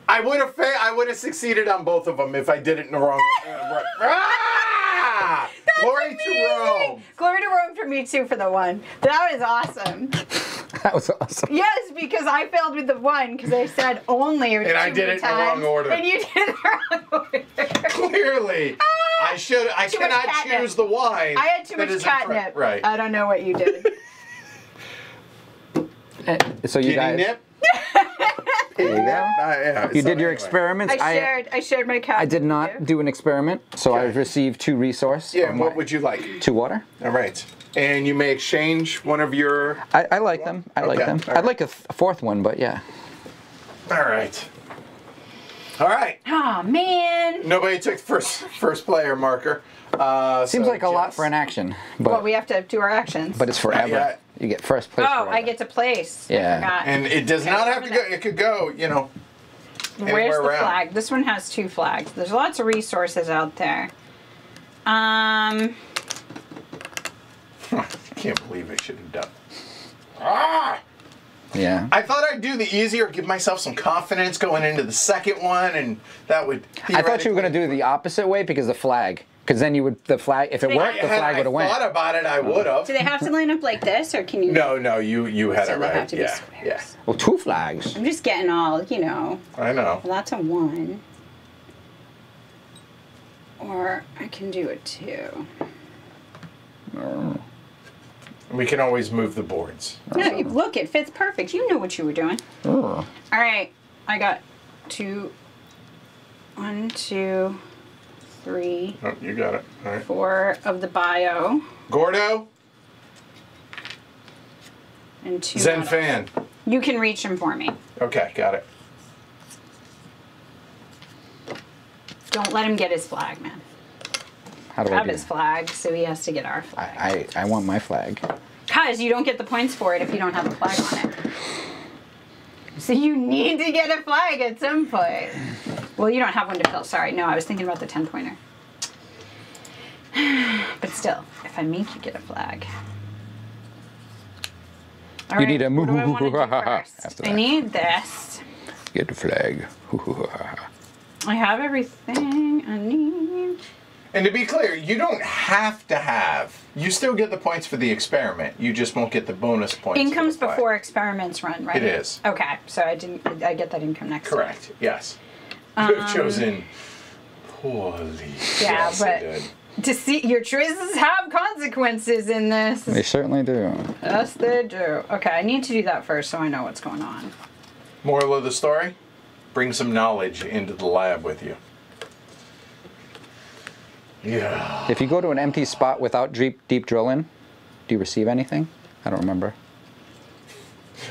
I would have fa- I would have succeeded on both of them if I did it in the wrong. Uh, right. <laughs> ah! Glory to Rome. Glory to Rome for me too for the one. That was awesome. <laughs> That was awesome. Yes, because I failed with the one because I said only And I did many it in the wrong order. And you did it the wrong <laughs> order. Clearly, I should. I Ah! Too cannot choose the wine. I had too much isn't correct. catnip. Right. I don't know what you did. Eh, So you Guinea guys, nip. There you go. Uh, yeah, You so did your anyway. experiments. I shared. I shared my cat. I did not do an experiment, so Okay. I've received two resource. Yeah, and what my- would you like? Two water. All right. And you may exchange one of your. I, I like them. I like Okay, them. all right. I'd like a, th- a fourth one, but yeah. All right. All right. Oh man. Nobody took first first player marker. Uh, Seems so like a lot for an action, but Well, we have to do our actions. but it's forever. yet. You get first place. oh, forever. I get to place. Yeah. And it does Okay, not have to go. remember It could go. You know. Where's the around. flag? This one has two flags. There's lots of resources out there. Um. <laughs> I Can't believe I should have done. Ah! Yeah. I thought I'd do the easier, give myself some confidence going into the second one, and that would. I thought you were gonna do the opposite way because the flag, because then you would the flag. If it They worked, the flag would have went. thought about it, I would have. Do they have to line up like this, or can you? No, no, you you had So it they right. have to be yeah, squares. yeah, Well, two flags. I'm just getting all, you know. I know. Well, that's a one. Or I can do a two. We can always move the boards. No, you, look, it fits perfect. You knew what you were doing. Oh. All right, I got two, one, two, three, Oh, you got it. All right. four of the bio, Gordo, and two. Zen others. fan. You can reach him for me. Okay, got it. Don't let him get his flag, man. How do I Have do? his flag, so he has to get our flag. I, I I want my flag. Cause you don't get the points for it if you don't have a flag on it. So you need to get a flag at some point. Well, you don't have one to fill. Sorry, no, I was thinking about the ten pointer. <sighs> But still, if I make you get a flag. All You need a what do I wanna do <laughs> moo-hoo-hoo-ha-ha first? after I that. need this. Get the flag. <laughs> I have everything I need. And to be clear, you don't have to have. You still get the points for the experiment. You just won't get the bonus points. for Income's the play. before experiments run, right? It is. Okay, so I didn't. I get that income next. year. Correct. Yes. You have chosen poorly. Um, Yeah, yes, I but to see your choices have consequences in this. They certainly do. Yes, they do. Okay, I need to do that first so I know what's going on. Moral of the story: Bring some knowledge into the lab with you. Yeah. If you go to an empty spot without deep, deep drilling, do you receive anything? I don't remember.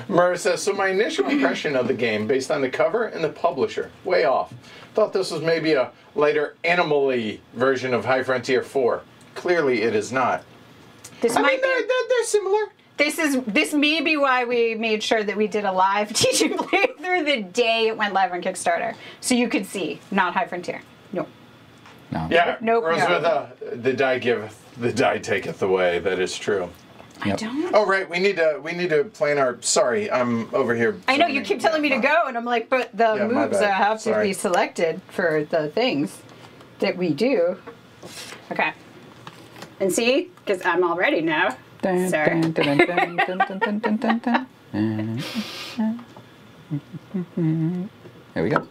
Murray says, so my initial impression of the game, based on the cover and the publisher, way off. Thought this was maybe a later Animal-y version of High Frontier 4. Clearly, it is not. This I might mean, be. they're, they're, they're similar. This is this may be why we made sure that we did a live <laughs> teaching playthrough the day it went live on Kickstarter, so you could see, not High Frontier. No. No. Yeah. Nope, Whereas no. with uh, the die giveth, the die taketh away. That is true. Yep. I don't. Oh right, we need to we need to plan our. Sorry, I'm over here. I know you keep telling me to go, and I'm like, but the yeah, moves have sorry. to be selected for the things that we do. Okay. And see, because I'm all ready now. There we go.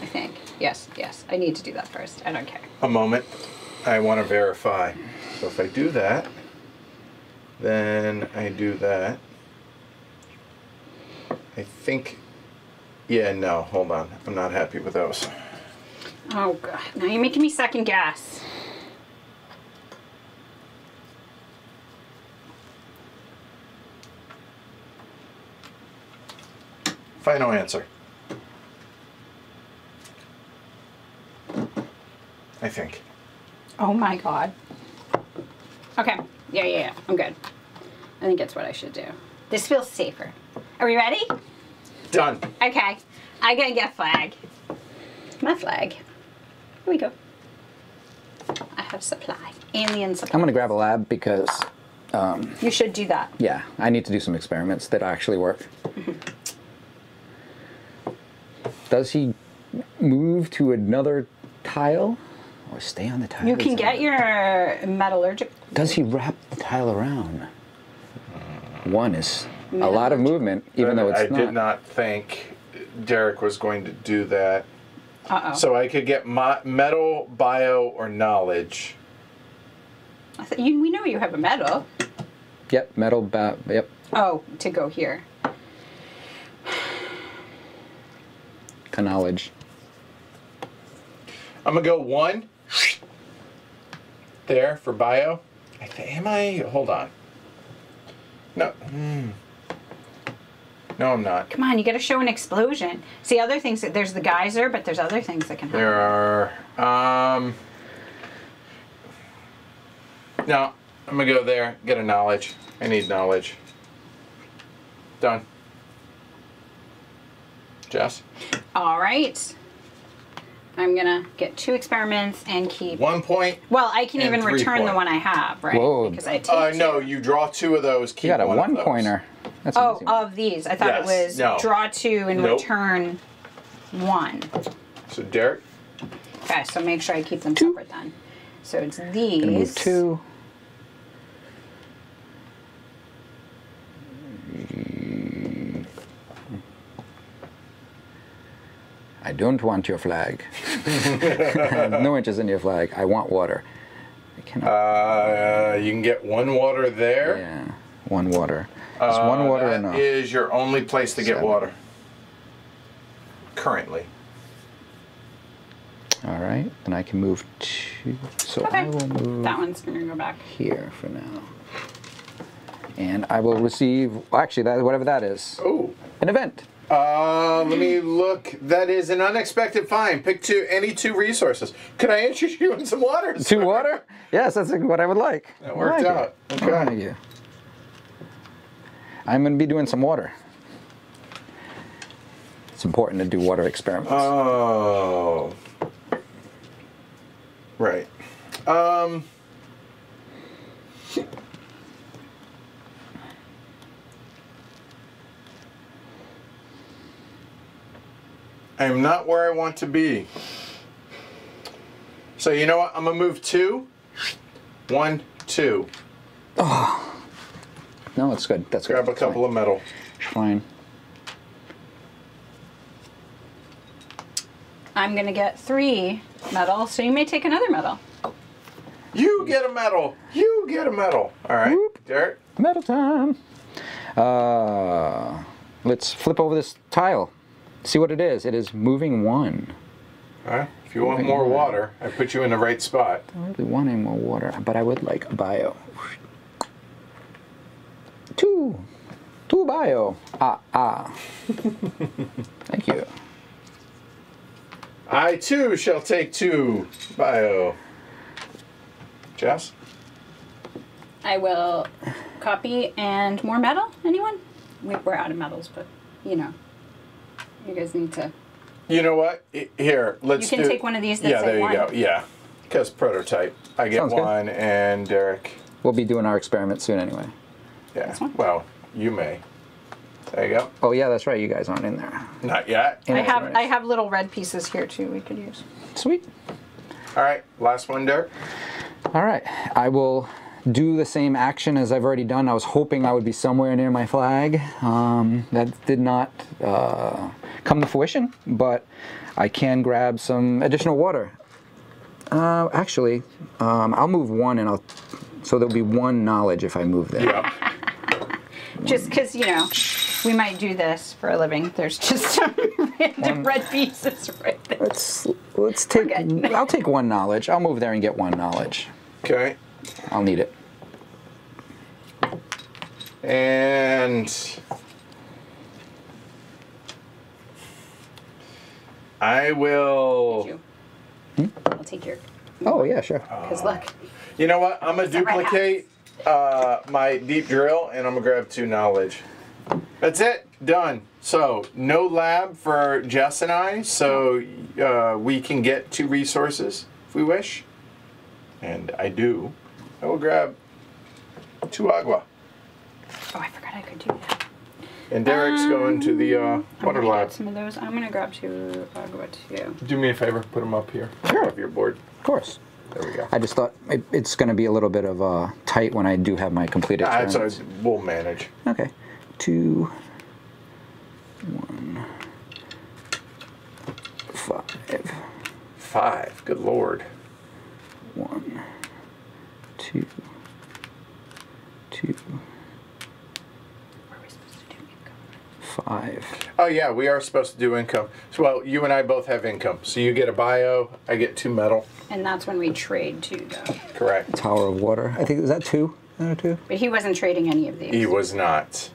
I think. Yes, yes. I need to do that first. I don't care. A moment. I want to verify. So if I do that then I do that. I think. Yeah, no, hold on. I'm not happy with those. Oh god. Now you're making me second guess. Final answer. I think. Oh my god. Okay. Yeah, yeah, yeah. I'm good. I think it's what I should do. This feels safer. Are we ready? Done. Okay. I gotta get a flag. My flag. Here we go. I have supply. Alien supply. I'm gonna grab a lab because, um, You should do that. yeah, I need to do some experiments that actually work. Mm-hmm. Does he move to another tile or stay on the tile? You can get your metallurgic. Does he wrap the tile around? One is a lot of movement, even though it's I not. did not think Derek was going to do that. Uh oh. So I could get mo- metal, bio, or knowledge. I thought you, we know you have a medal. Yep, metal. Ba- yep. Oh, to go here. <sighs> Knowledge. I'm gonna go one. There for bio. I th- am I? Hold on. No. Hmm. No, I'm not. Come on, you gotta show an explosion. See, other things, that there's the geyser, but there's other things that can happen. There are. Um. No, I'm gonna go there. Get a knowledge. I need knowledge. Done. Jess. All right. I'm gonna get two experiments and keep. One point. Well, I can and even three return the one I have, right? Whoa. Because I take. Uh, two. no, you draw two of those. Keep You got a one, of one those. pointer. That's Oh, easy one. of these. I thought Yes, it was no. draw two and Nope. return one. So Derek. Okay, so make sure I keep them separate then. So it's these. Move two. I don't want your flag. I <laughs> have no interest in your flag. I want water. I cannot. Uh, you can get one water there. yeah, one water. Is Uh, one water that enough? is your only place to get water. Currently. All right, then I can move two. So I will move That one's gonna go back. here for now. And I will receive, actually, that whatever that is, Oh. an event. Uh, let me look. That is an unexpected find. Pick two, any two resources. Can I interest <laughs> you in some water? Two water? Yes, that's what I would like. That worked like out. It. Okay. Like you. I'm going to be doing some water. It's important to do water experiments. Oh. Right. Um. I am not where I want to be. So you know what? I'm gonna move two. One, two. Oh. <sighs> No, that's good. That's good. Grab a It's couple of metal. Fine. I'm gonna get three metal, so you may take another metal. You get a medal. You get a medal. All right, Whoop. Derek. Metal time. Uh, let's flip over this tile. See what it is. It is moving one. All right. If you want more water, I put you in the right spot. I don't really want any more water, but I would like a bio. Two. Two bio. Ah, ah. <laughs> Thank you. I too shall take two bio. Jess. I will copy and more metal. Anyone? We're out of metals, but you know, you guys need to. You know what? Here, let's You can do- take one of these that Yeah, there you one. go. Yeah, because prototype. I get Sounds good. one, and Derek. We'll be doing our experiment soon anyway. Yeah. This one? Well, you may. There you go. Oh yeah, that's right. You guys aren't in there. Not yet. Yeah, I have right. I have little red pieces here too. We could use. Sweet. All right. Last one, Derek. All right. I will do the same action as I've already done. I was hoping I would be somewhere near my flag. Um, that did not uh, come to fruition, but I can grab some additional water. Uh, actually, um, I'll move one, and I'll. So there'll be one knowledge if I move there. Yeah. <laughs> Just because you know, we might do this for a living. There's just some <laughs> random red pieces right there. Let's let's take. I'll take one knowledge. I'll move there and get one knowledge. Okay. I'll need it. And I will. You. Hmm? I'll take your. Oh yeah, sure. Because look, You know what? I'm gonna duplicate uh, my deep drill, and I'm gonna grab two knowledge. That's it. Done. So no lab for Jess and I. So uh, we can get two resources if we wish, and I do. I will grab two agua, oh, I forgot I could do that. and Derek's going to the uh, I'm water gonna lab. some of those. I'm gonna grab two agua too. Do me a favor. Put them up here. Sure. Off your board. Of course. There we go. I just thought it, it's going to be a little bit of uh, tight when I do have my completed Ah, That's experiments. we'll manage. Okay. Two. One. Five. Five. Good lord. One. Two. Two. Are we supposed to do? Income? Five. Oh yeah, we are supposed to do income. So well, you and I both have income. So you get a bio, I get two metal. And that's when we trade too, though. Correct. Tower of Water. I think is that two? Is that two? But he wasn't trading any of these. He was not.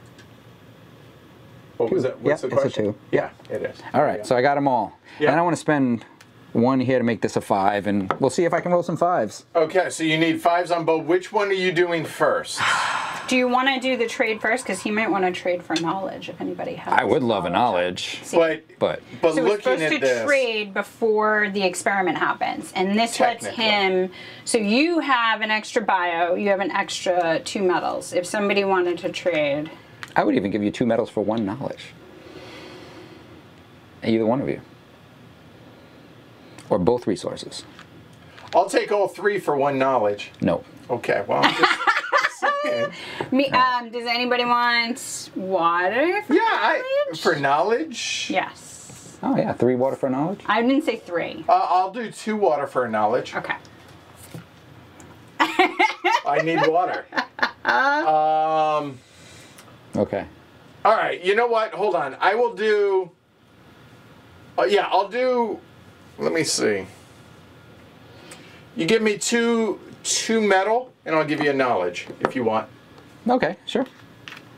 What was that? What's Yeah, the it's a two. Yeah, it is. All right. So I got them all. Yeah. And I want to spend one here to make this a five, and we'll see if I can roll some fives. Okay, so you need fives on both. Which one are you doing first? <sighs> Do you want to do the trade first? Because he might want to trade for knowledge if anybody has. I would love a knowledge, But but but so we're looking supposed at to this, trade before the experiment happens, and this lets him. So you have an extra bio, you have an extra two metals. If somebody wanted to trade, I would even give you two medals for one knowledge. Either one of you. Or both resources. I'll take all three for one knowledge. No. Okay, well, I'm just <laughs> me. Um, does anybody want water? For Yeah, I, for knowledge. Yes. Oh yeah, three water for knowledge. I didn't say three. Uh, I'll do two water for knowledge. Okay. I need water. <laughs> Um. Okay. All right, you know what? Hold on. I will do. Uh, yeah, I'll do. Let me see. You give me two two metal, and I'll give you a knowledge if you want. Okay, sure.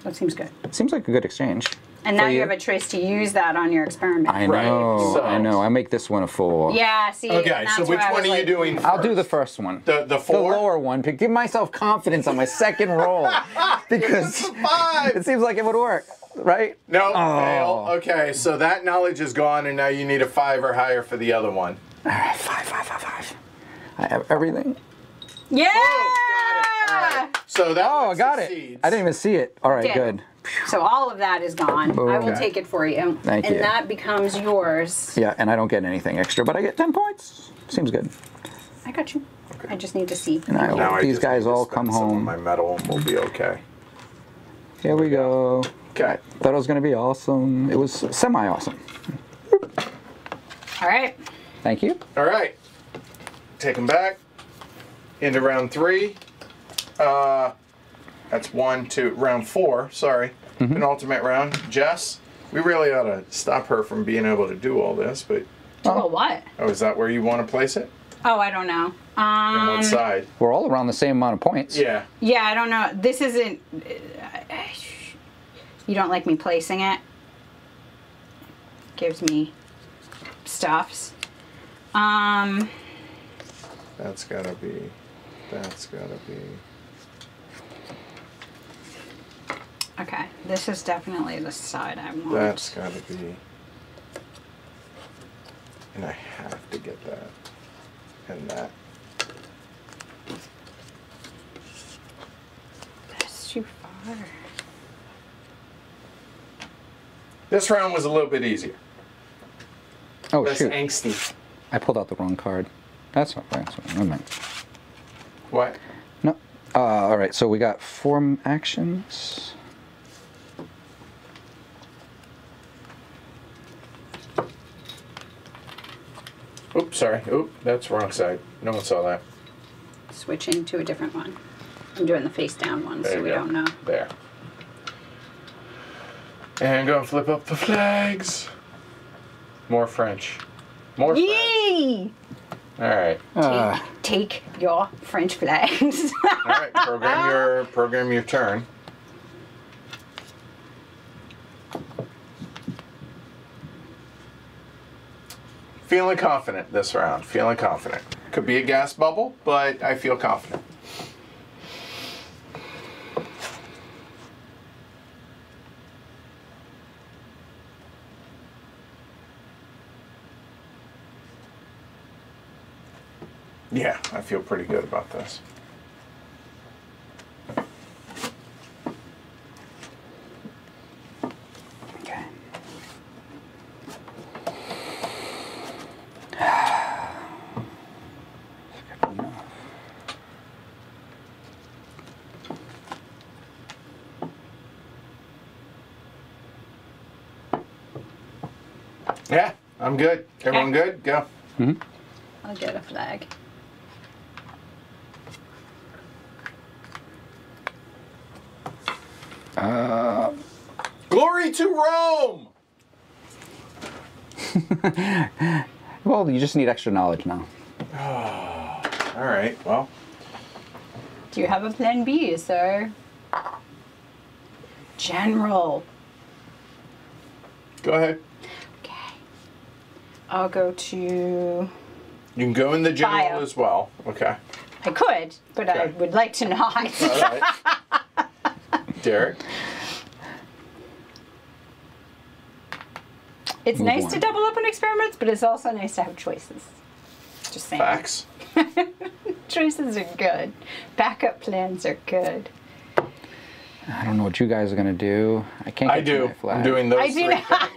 That seems good. Seems like a good exchange. And now you you. have a choice to use that on your experiment. I Right, know. so- I know. I make this one a four. Yeah. See. Okay, and so which one are was you like, doing? First? I'll do the first one. the the four. The lower one to give myself confidence on my second roll <laughs> because Five. <laughs> it seems like it would work, right? No, Oh. fail. Okay, so that knowledge is gone, and now you need a five or higher for the other one. All right, five, five, five, five. I have everything. Yeah. Oh, got it. All right. So that Oh, I one got it. succeeds. I didn't even see it. All right, Did. good. So all of that is gone. I will take it for you. Thank and you. that becomes yours. Yeah, and I don't get anything extra, but I get ten points. Seems good. I got you. I just need to see. And I Now hope these just guys all come home. my metal and we'll be okay. Here we go. Okay. Thought it was gonna be awesome. It was semi-awesome. All right. Thank you. All right. Take them back into round three. Uh, that's one, two, round four. Sorry, an ultimate round. Jess, we really ought to stop her from being able to do all this. But Oh, what? oh, is that where you want to place it? Oh, I don't know. On Um, what side? We're all around the same amount of points. Yeah. yeah, I don't know. This isn't. You don't like me placing it? Gives me stuffs. Um, That's gotta be. That's gotta be. okay. This is definitely the side I want. That's gotta be. And I have to get that. And that. That's too far. This round was a little bit easier. Oh Less shoot! angsty. I pulled out the wrong card. That's not right. That's what I meant. What? No. Uh, all right. So we got four actions. Oops, sorry. Oop, that's wrong side. No one saw that. Switching to a different one. I'm doing the face down one, There so you we go. don't know. There. And go and flip up the flags. More French. More French. Yay! All right. Uh, Take your French flags. <laughs> All right. Program your program your turn. Feeling confident this round. Feeling confident. Could be a gas bubble, but I feel confident. Yeah, I feel pretty good about this. okay. Yeah, I'm good. Everyone good? Go. Mm -hmm. I'll get a flag. Uh, glory to Rome! <laughs> Well, you just need extra knowledge now. <sighs> All right, well, Do you have a plan B, sir? General. go ahead. Okay. I'll go to. You can go in the general Bio. as well. Okay. I could, but I would like to not. All right. <laughs> Derek. it's Move nice on. to double up on experiments, but it's also nice to have choices. Just saying. Facts. <laughs> Choices are good. Backup plans are good. I don't know what you guys are gonna do. I can't. I get to do. my flag. I'm doing those I do three not.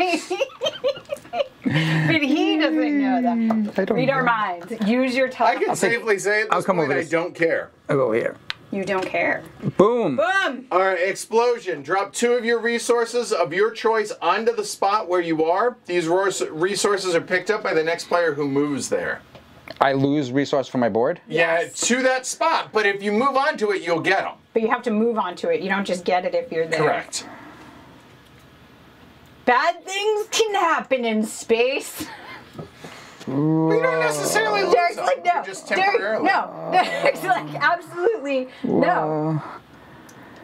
<laughs> but he doesn't know that. I don't Read our minds. Use your I tongue. can safely say at I'll come point over I this. don't care. I'll go here. You don't care. Boom. Boom! All right, explosion. Drop two of your resources of your choice onto the spot where you are. These resources are picked up by the next player who moves there. I lose resource from my board. Yeah, to that spot. But if you move on to it, you'll get them. But you have to move on to it. You don't just get it if you're there. Correct. Bad things can happen in space. <laughs> We don't necessarily lose Derek's them. like, no. Just Derek, temporarily. no. <laughs> Derek's like, absolutely no.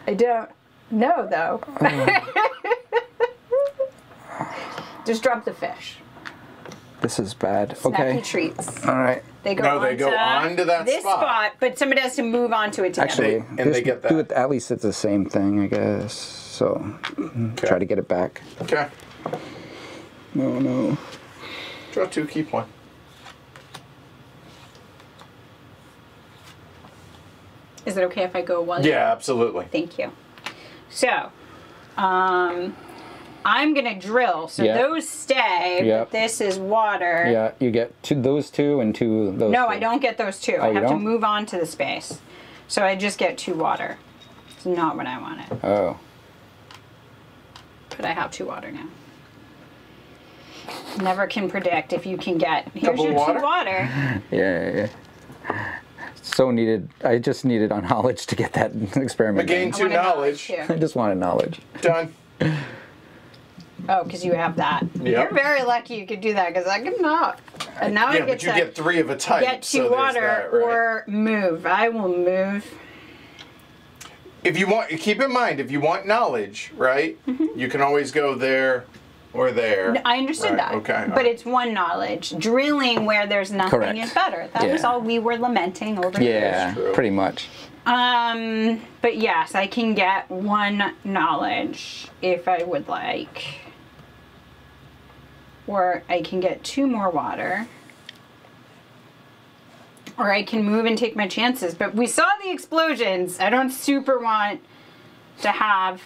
I don't know, though. <laughs> just drop the fish. This is bad. Snappy Okay. treats. All right. They go No, they onto go onto that this spot. but somebody has to move onto it together. Actually, They- and they just get do it. At least it's the same thing, I guess. So try to get it back. Okay. No, no. Draw two, keep one. Is it okay if I go one? Yeah, absolutely. Thank you. So, um, I'm gonna drill, so Yeah. those stay. Yep. But this is water. Yeah, you get two, those two and two those. No, two. I don't get those two. I Oh, you have to don't? move on to the space. So I just get two water. It's not what I wanted. Oh, But I have two water now. Never can predict if you can get. Here's Double your water? two water. <laughs> yeah, yeah, yeah. So needed. I just needed on <laughs> knowledge to get that <laughs> experiment. Again, done. to wanted knowledge. too. I just wanted knowledge. Done. Oh, because you have that. Yep. You're very lucky you could do that because I could not. And now I Yeah, get but you to get three of a type. get so two there's water that, right? or move. I will move. if you want, keep in mind, if you want knowledge, right, mm-hmm. you can always go there or there. I understood Right, that. Okay. But it's one knowledge. Drilling where there's nothing Correct. is better. That was all we were lamenting over Yeah, true. pretty much. Um, but yes, I can get one knowledge if I would like. Or I can get two more water. Or I can move and take my chances. But we saw the explosions. I don't super want to have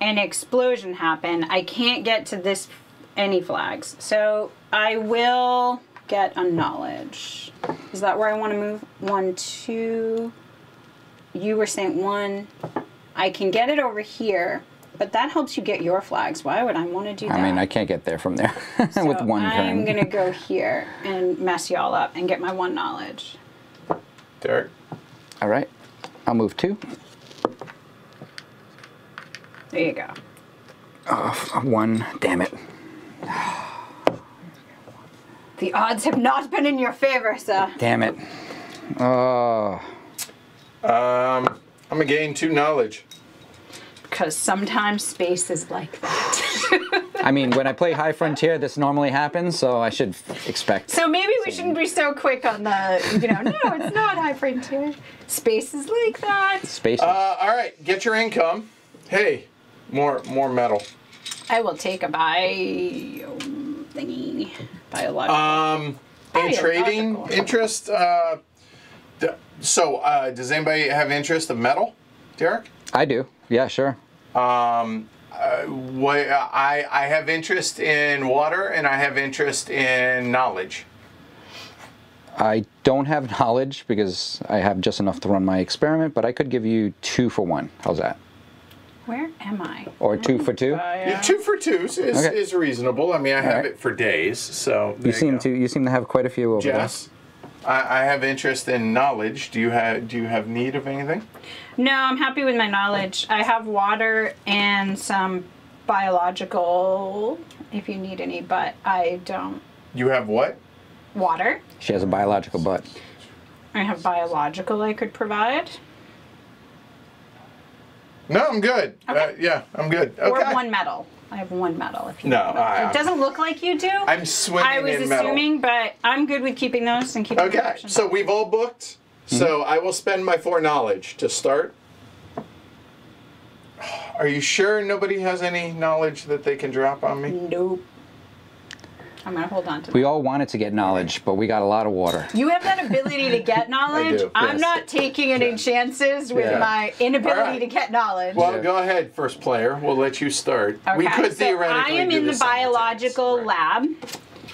an explosion happen. I can't get to this any flags. So I will get a knowledge. Is that where I want to move? One, two you were saying one. I can get it over here, but that helps you get your flags. Why would I want to do that? I mean, I can't get there from there <laughs> with So one I'm turn. gonna go <laughs> here and mess y'all up and get my one knowledge. Derek. All right, I'll move two. There you go. One. Damn it. The odds have not been in your favor, sir. Damn it. Oh. Um, I'm gonna gain two knowledge. Because sometimes space is like that. <laughs> I mean, when I play High Frontier, this normally happens, so I should expect. so maybe we shouldn't be so quick on the, you know, no, it's <laughs> not high frontier. Space is like that. Space. Uh, all right, get your income. Hey, more more metal. I will take a bio thingy. Biological. Um, in trading interest. Uh, so, uh, does anybody have interest of metal, Derek? I do. Yeah, sure. What I I have interest in water and I have interest in knowledge. I don't have <laughs> knowledge because I have just enough to run my experiment, but I could give you two for one. How's that? Where am I? Or two for two? Uh, yeah, two for twos is, Okay. is reasonable. I mean, I have right. it for days, so You there seem go. to you seem to have quite a few over Jess, I, I have interest in knowledge. Do you have Do you have need of anything? No, I'm happy with my knowledge. I have water and some biological if you need any, but I don't. You have what? Water. She has a biological butt. I have biological I could provide. No, I'm good. Uh, yeah, I'm good. Okay. Or Okay. one metal. I have one metal. if you No. I- It doesn't look like you do. I'm swimming I was in metal. assuming, but I'm good with keeping those and keeping Okay, options. so we've all booked. So I will spend my four knowledge to start. Are you sure nobody has any knowledge that they can drop on me? Nope. I'm gonna hold on to We that. all wanted to get knowledge, but we got a lot of water. You have that ability to get <laughs> knowledge. do, I'm yes. not taking any chances with Yeah. my inability All right. to get knowledge. Well, Yeah. go ahead, first player. We'll let you start. we Okay, could so theoretically I am do in the this biological right. lab.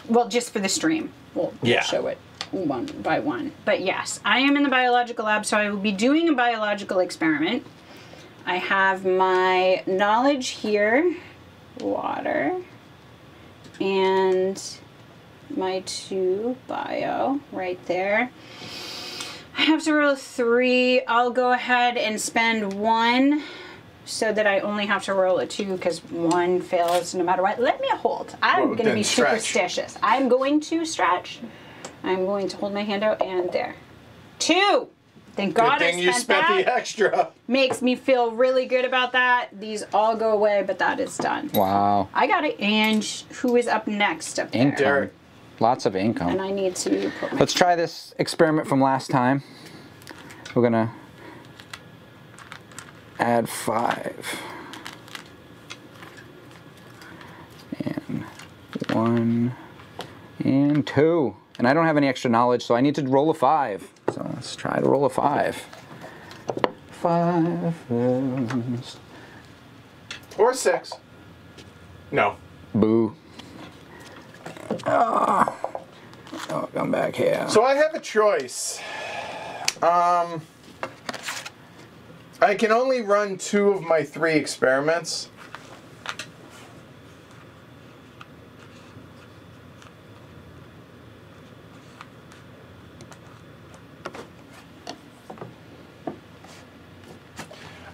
Well, just for the stream. We'll, we'll Yeah. show it one by one. But yes, I am in the biological lab, so I will be doing a biological experiment. I have my knowledge here, water, and my two bio right there. I have to roll three. I'll go ahead and spend one so that I only have to roll a two because one fails no matter what. Let me hold. I'm Well, going to be stretch. superstitious. I'm going to stretch. I'm going to hold my hand out and there. Two. Thank God Good thing I you spent spent that. the extra. Makes me feel really good about that. These all go away, but that is done. Wow. I got it. And who is up next up there? Income. Derek. Lots of income. And. I need to put Let's try this experiment from last time. We're gonna add five. And one and two. And I don't have any extra knowledge, so I need to roll a five. So let's try to roll a five. Five. Or six. No. Boo. Oh, oh come back here. So I have a choice. Um, I can only run two of my three experiments.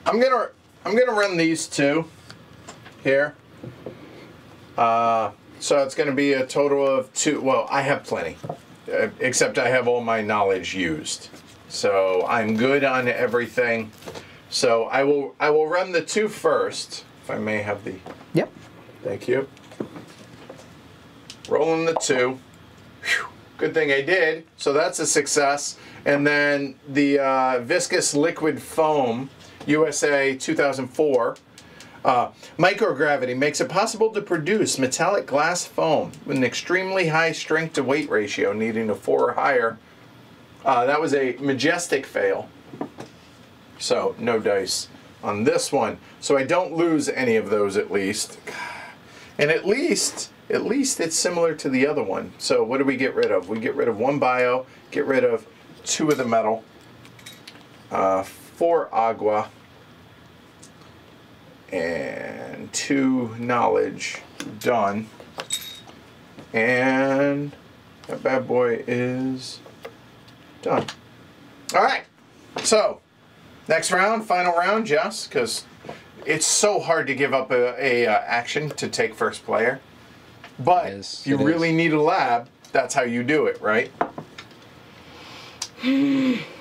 I'm gonna I'm gonna run these two here. Uh, so it's gonna be a total of two. Well, I have plenty, uh, except I have all my knowledge used. So I'm good on everything. So I will I will run the two first. If I may have the Yep. thank you. Rolling the two. Phew. Good thing I did. So that's a success. And then the uh, viscous liquid foam USA 2004. Uh, microgravity makes it possible to produce metallic glass foam with an extremely high strength to weight ratio, needing a four or higher. Uh, that was a majestic fail. So no dice on this one. So I don't lose any of those at least. And at least, at least it's similar to the other one. So what do we get rid of? We get rid of one bio, get rid of two of the metal, uh, four agua, and two knowledge. Done. And that bad boy is done. All right. So next round, final round, Jess, because it's so hard to give up a, a uh, action to take first player. But It is, if you it really is. need a lab, that's how you do it, right? <sighs> <sighs> <sighs>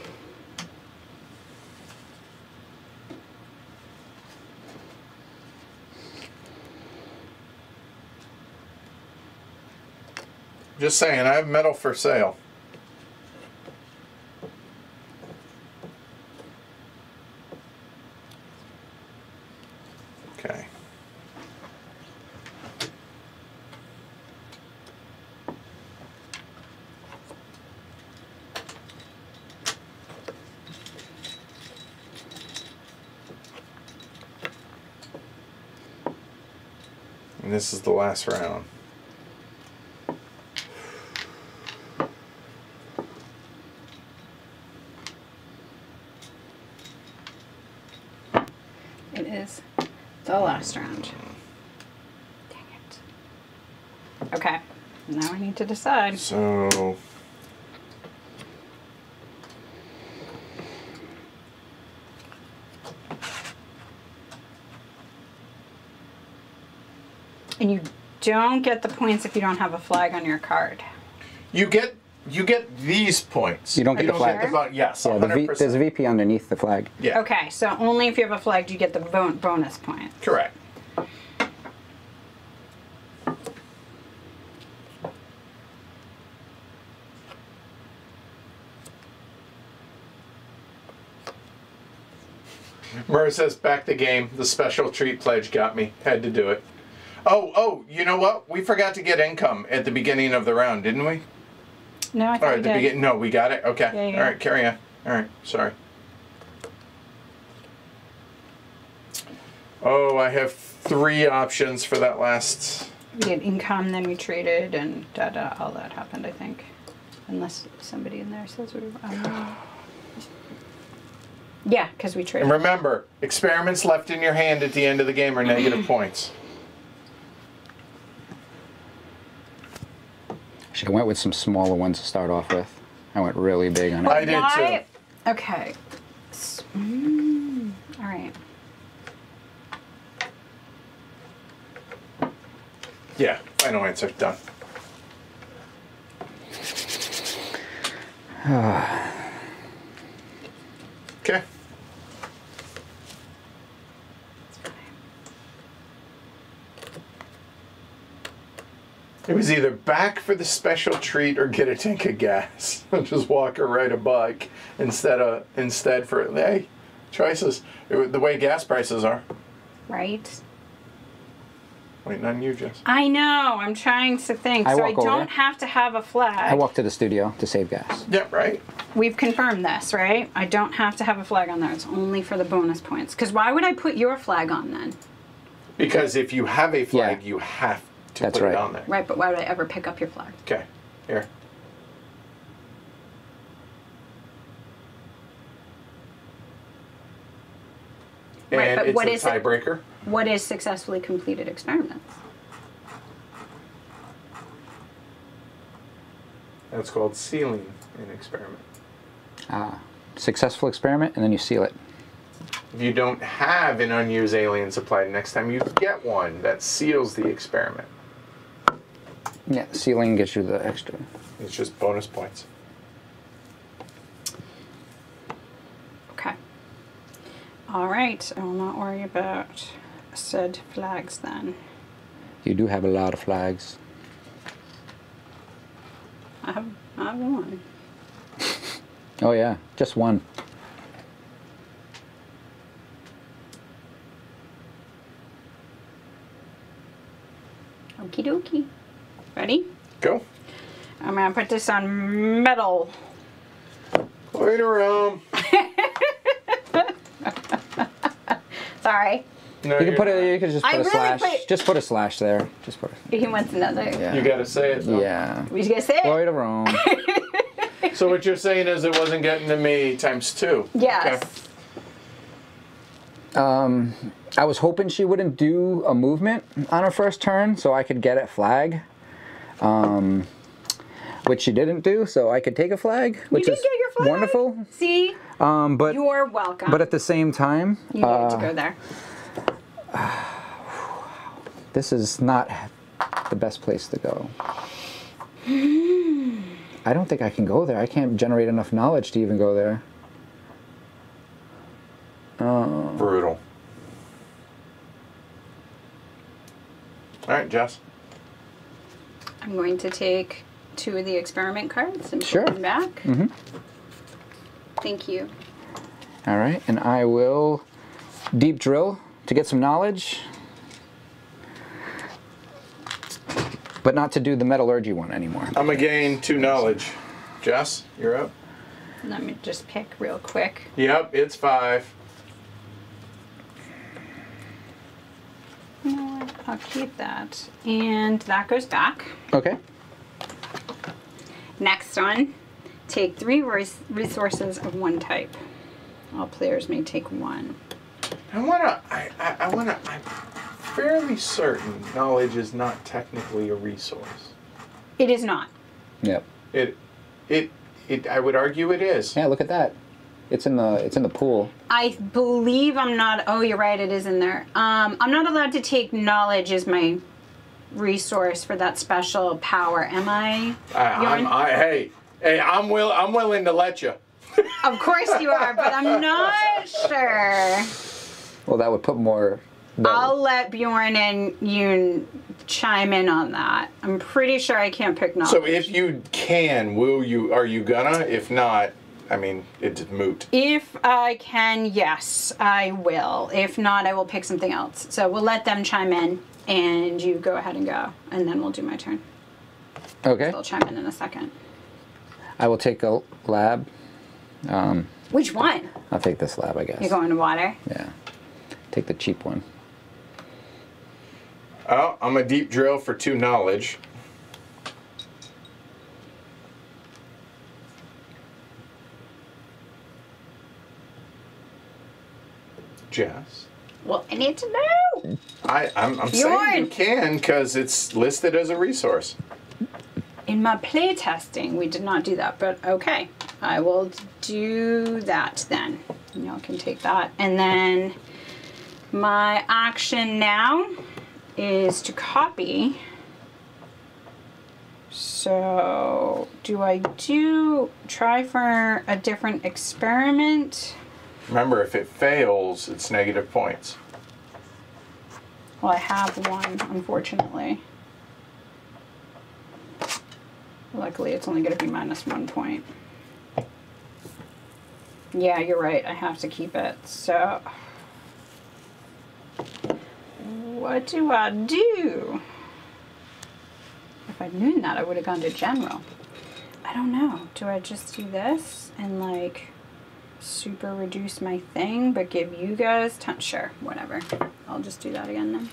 Just saying, I have metal for sale. Okay. And this is the last round. It is the last round. Dang it. Okay. Now I need to decide. So. And you don't get the points if you don't have a flag on your card. You get you get these points. You don't get Are the you flag. sure? bon- yes, Yeah, the v, there's a VP underneath the flag. yeah. Okay, so only if you have a flag do you get the bon- bonus point. Correct. Murr says back the game. The special treat pledge got me. Had to do it. Oh, oh, you know what? We forgot to get income at the beginning of the round, didn't we? No, I thought right, we the did. begin. No, we got it. Okay. Yeah, yeah. All right, carry on. All right, sorry. Oh, I have three options for that last. We did income, then we traded, and da da. All that happened, I think. Unless somebody in there says we. Um, yeah, because we traded. And remember, experiments left in your hand at the end of the game are negative <clears throat> points. Actually, I went with some smaller ones to start off with. I went really big on it. I did too. Okay. Mm, all right. Yeah, final answer. Done. <sighs> <sighs> <sighs> okay. It was either back for the special treat or get a tank of gas. <laughs> Just walk or ride a bike instead of instead for hey choices. It the way gas prices are. Right. Waiting on you, Jess. I know. I'm trying to think. I so I walk over. don't have to have a flag. I walked to the studio to save gas. Yeah, right. We've confirmed this, right? I don't have to have a flag on there. It's only for the bonus points. Because why would I put your flag on then? Because if you have a flag, Yeah. you have to That's put right. it on there. Right, but why would I ever pick up your flag? Okay, here. Right, And but it's what a is it? tiebreaker. What is successfully completed experiments? That's called sealing an experiment. Ah, successful experiment, and then you seal it. If you don't have an unused alien supply, next time you get one, that seals the experiment. Yeah, sealing gets you the extra. It's just bonus points. Okay. All right, I will not worry about said flags then. You do have a lot of flags. I have, I have one. <laughs> Oh yeah, just one. Okie dokie. Ready? Go. I'm gonna put this on metal. Later, <laughs> um. Sorry. No, You can put not. it. You can just put a really slash. put- Just put a slash there. Just put. A, He wants another. yeah. You gotta say it. though. yeah. We just gonna say it? Glory to Rome. <laughs> So what you're saying is it wasn't getting to me times two. Yes. Okay. I was hoping she wouldn't do a movement on her first turn, so I could get it flag. Um, which she didn't do, so I could take a flag, which you is did get your flag. wonderful. See? Um, but You're welcome. but at the same time, you needed uh, to go there. <sighs> this is not the best place to go. <sighs> I don't think I can go there. I can't generate enough knowledge to even go there. Brutal. All right, Jess. I'm going to take two of the experiment cards and Sure. put them back. Mm-hmm. Thank you. All right, and I will deep drill to get some knowledge, but not to do the metallurgy one anymore. I'm gonna gain two knowledge. Jess, you're up. Let me just pick real quick. Yep, it's five. You know what? I'll keep that. And that goes back. Okay. Next one, take three res- resources of one type. All players may take one. I wanna. I, I, I wanna. I'm fairly certain knowledge is not technically a resource. It is not. Yep. It, it, it. I would argue it is. Yeah, look at that. It's in the it's in the pool. I believe I'm not. Oh, you're right. It is in there. Um, I'm not allowed to take knowledge as my resource for that special power. Am I? I, I'm. Bjorn? I, hey, hey. I'm will. I'm willing to let you. Of course you are, but I'm <laughs> not sure. Well, that would put more. that I'll let Bjorn and Yoon chime in on that. I'm pretty sure I can't pick knowledge. So if you can, will you? Are you gonna? If not, I mean, it's moot. If I can, yes, I will. If not, I will pick something else. So we'll let them chime in, and you go ahead and go, and then we'll do my turn. okay. They'll chime in in a second. I will take a lab. Um, Which one? I'll take this lab, I guess. You're going to water. Yeah. Take the cheap one. Oh, I'm a deep drill for two knowledge. Jess. Well, I need to know. I, I'm, I'm saying you can because it's listed as a resource. In my play testing, we did not do that, but okay. I will do that then. Y'all can take that. And then my action now is to copy. So, do I do try for a different experiment? Remember, if it fails, it's negative points. Well, I have one, unfortunately. Luckily, it's only going to be minus one point. Yeah, you're right. I have to keep it. So, what do I do? If I'd known that, I would have gone to general. I don't know. Do I just do this and like super reduce my thing, but give you guys time? Sure, whatever. I'll just do that again then.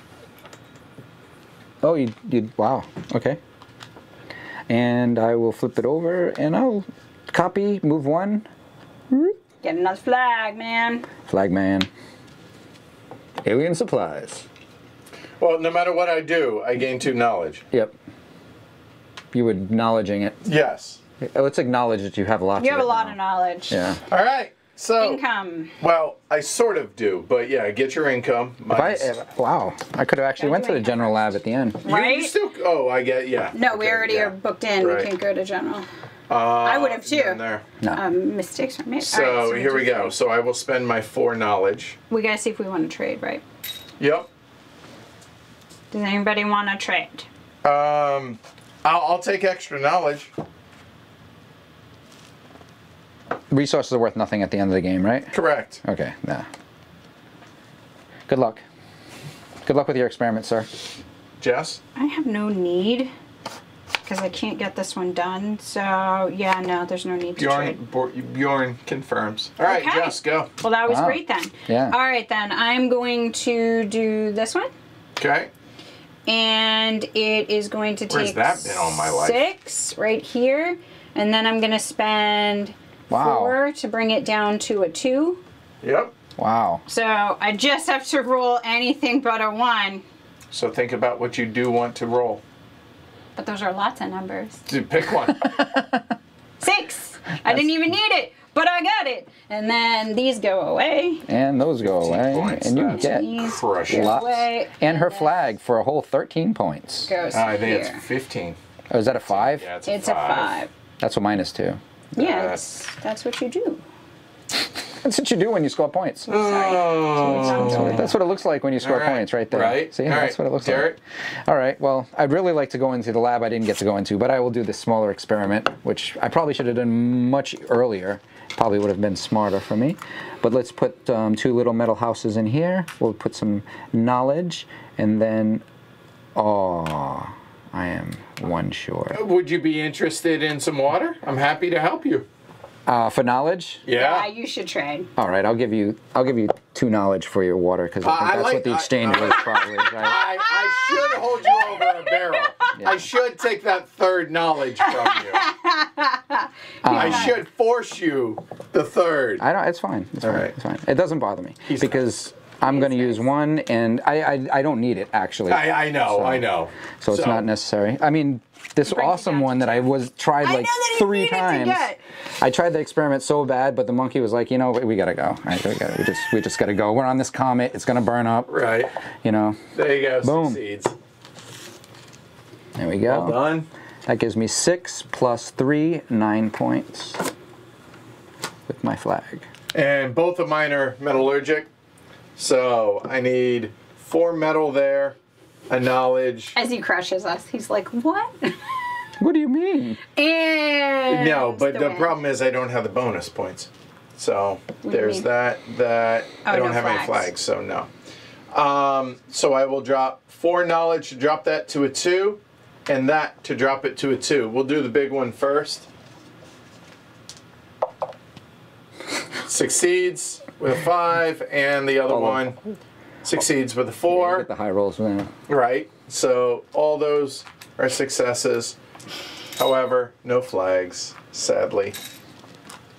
Oh, you, you, wow, okay. And I will flip it over and I'll copy, move one, Get another flag, man. flag man. Alien supplies. Well, no matter what I do, I gain two knowledge. Yep. You were acknowledging it. Yes. Let's acknowledge that you have lots You have a lot now. of knowledge. Yeah. All right. So, Income. well, I sort of do, but yeah, get your income. If I, if- wow, I could have actually Gotta went to the income general lab at the end. Right? You still, oh, I get, yeah. No, we already yeah. are booked in. Right. We can't go to general. Uh, I would have too. There. No. Um, mistakes were made. So, All right, here we go. trade. So I will spend my four knowledge. We gotta see if we want to trade, right? Yep. Does anybody want to trade? Um, I'll, I'll take extra knowledge. Resources are worth nothing at the end of the game, right? Correct. Okay, nah. Good luck. Good luck with your experiment, sir. Jess? I have no need because I can't get this one done. So yeah, no, there's no need to Bjorn, trade. Bor- Bjorn confirms. All right, Okay. Jess, go. Well, that was Wow. great then. Yeah. All right then, I'm going to do this one, Okay. and it is going to Where's take that been all my life? six right here, and then I'm gonna spend Wow. four to bring it down to a two. Yep. Wow. So I just have to roll anything but a one. So think about what you do want to roll. But those are lots of numbers. Dude, pick one. <laughs> Six. I didn't even need it, but I got it. And then these go away. And those go away. points, And you that's get These Crush go it. lots. away. And her then flag for a whole 13 points. goes I think here. it's 15. Oh, is that a five? Yeah, it's a It's a five. five. That's what mine is too. Yes, that's what you do. That's what you do when you score points. Oh. That's what it looks like when you score All right. points right there. Right. See, All that's right. what it looks Derek? like. All right. Well, I'd really like to go into the lab I didn't get to go into, but I will do this smaller experiment, which I probably should have done much earlier. Probably would have been smarter for me. But let's put um, two little metal houses in here. We'll put some knowledge, and then, oh, I am one sure. Would you be interested in some water? I'm happy to help you. Uh, for knowledge, Yeah, Yeah. you should trade. all right. I'll give you. I'll give you two knowledge for your water because I Uh, think I that's like- what the I- exchange was probably. Right? <laughs> I, I should hold you over a barrel. I should take that third knowledge from you. <laughs> I should force you the third. I don't. It's fine. It's fine. right. It's fine. It doesn't bother me He's because I'm going to use one, and I, I I don't need it actually. I, I know, I know. so it's not necessary. I mean, this awesome one that I was tried like know that you three times. I tried the experiment so bad, but the monkey was like, you know, we, we gotta go. All right, we, gotta, we just we just gotta go. We're on this comet. It's gonna burn up. Right. You know. There you go. Boom. Succeeds. There we go. Well done. That gives me six plus three, nine points with my flag. And both of mine are metallurgic. So I need four metal there, a knowledge. As he crushes us, he's like, "What?" <laughs> What do you mean? and No, but the win. problem is I don't have the bonus points. So do there's mean? that. That I Oh, don't no have any flags. flags, so no. Um, so I will drop four knowledge to drop that to a two, and that to drop it to a two. We'll do the big one first. Succeeds with a five, and the other Follow. one succeeds with a Get four. the high rolls now. Right. So all those are successes. However, no flags, sadly.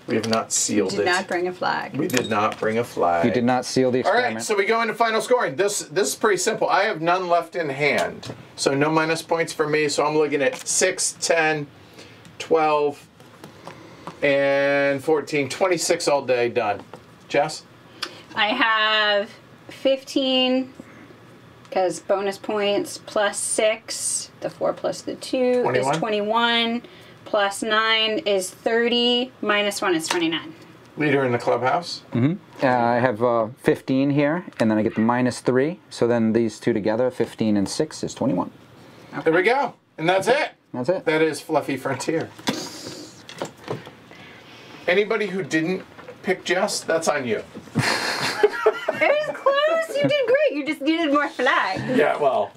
We have not sealed it. did it. not bring a flag. we did not bring a flag. You did not seal the All experiment. right, so we go into final scoring. This this is pretty simple. I have none left in hand. So no minus points for me. So I'm looking at 6, 10, 12, and 14. 26 all day done. Jess? I have 15 because bonus points plus 6, the 4 plus the 2 21? is 21, plus 9 is 30, minus 1 is 29. Leader in the clubhouse. Uh, I have uh, 15 here, and then I get the minus 3. So then these two together, 15 and 6 is 21. There we go. And that's it. That's it. That is Fluffy Frontier. Anybody who didn't pick Jess, that's on you. It was close. You did great. You just needed more flags. Yeah, well,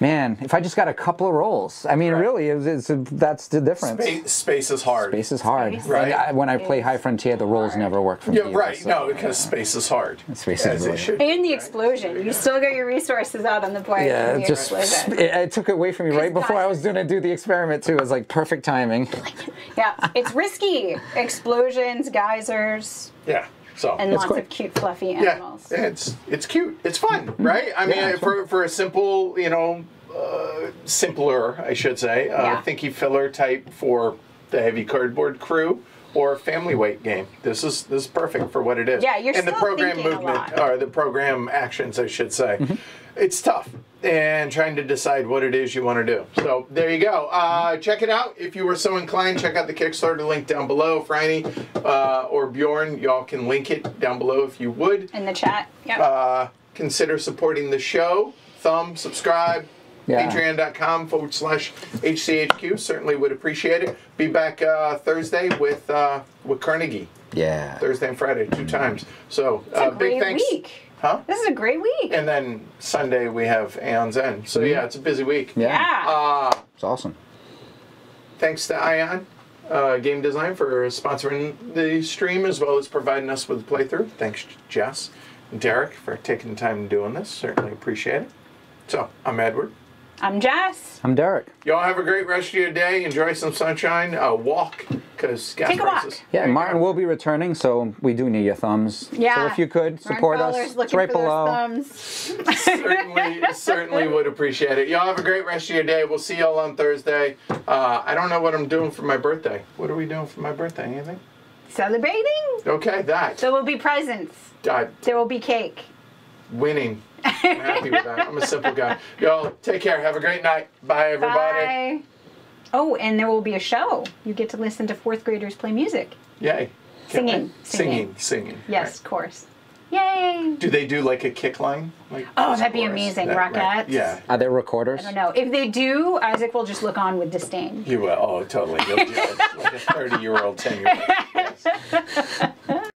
Man, if I just got a couple of rolls, I mean, Right. really, it's, it's, that's the difference. Space, space is hard. Space is hard. Space Right. I, when I play High Frontier, the rolls hard. never work for me. Yeah, either, right. so- No, because space is hard. Space is As it really And the be, right? explosion. You still got your resources out on the board. Yeah, it the just it, it took it away from me right before I was guys- going to do the experiment too. It was like perfect timing. <laughs> Yeah, it's risky. Explosions, geysers, Yeah. So. and It's lots quick. of cute, fluffy animals. yeah, animals. it's it's cute. It's fun, right? I mean, Mm-hmm. Yeah, it's for for a simple, you know, uh, simpler, I should say, uh, Yeah. thinky filler type for the heavy cardboard crew. Or family weight game. This is this is perfect for what it is. Yeah, you're and the program movement or the program actions, I should say. Mm-hmm. It's tough and trying to decide what it is you want to do. So there you go. Uh, check it out if you were so inclined. Check out the Kickstarter link down below. Franny uh, or Bjorn, y'all can link it down below if you would. In the chat. Yep. Uh, consider supporting the show. Thumb, subscribe. Yeah. Patreon.com forward slash HCHQ. Certainly would appreciate it. Be back uh, Thursday with uh, with Carnegie. Yeah. Thursday and Friday, two times. So it's uh, a great big thanks. week. Huh? This is a great week. And then Sunday we have Aeon's End. So yeah, it's a busy week. Yeah. yeah. Uh, It's awesome. thanks to Ion uh, Game Design for sponsoring the stream as well as providing us with a playthrough. Thanks, Jess and Derek, for taking the time and doing this. Certainly appreciate it. So I'm Edward. I'm Jess. I'm Derek. Y'all have a great rest of your day. Enjoy some sunshine. Uh, walk because gas Take a walk. Yeah, There you Martin will be returning, so we do need your thumbs. Yeah. So if you could support us, it's right for below. thumbs. certainly, <laughs> certainly would appreciate it. Y'all have a great rest of your day. We'll see y'all on Thursday. Uh, I don't know what I'm doing for my birthday. What are we doing for my birthday? Anything? Celebrating? Okay, that. So there will be presents. Uh, There will be cake. winning. I'm happy with that. I'm a simple guy. Y'all take care. Have a great night. Bye, everybody. Bye. Oh, and there will be a show. You get to listen to fourth graders play music. Yay. Singing, singing. Singing. Singing. Yes, Right. of course. Yay! Do they do like a kick line? Like Oh, that'd be chorus? amazing. That- right. Yeah. Are there recorders? I don't know. If they do, Isaac will just look on with disdain. You will. Oh, totally. You'll judge like a 30 year old, 10 year old. <laughs> Yes.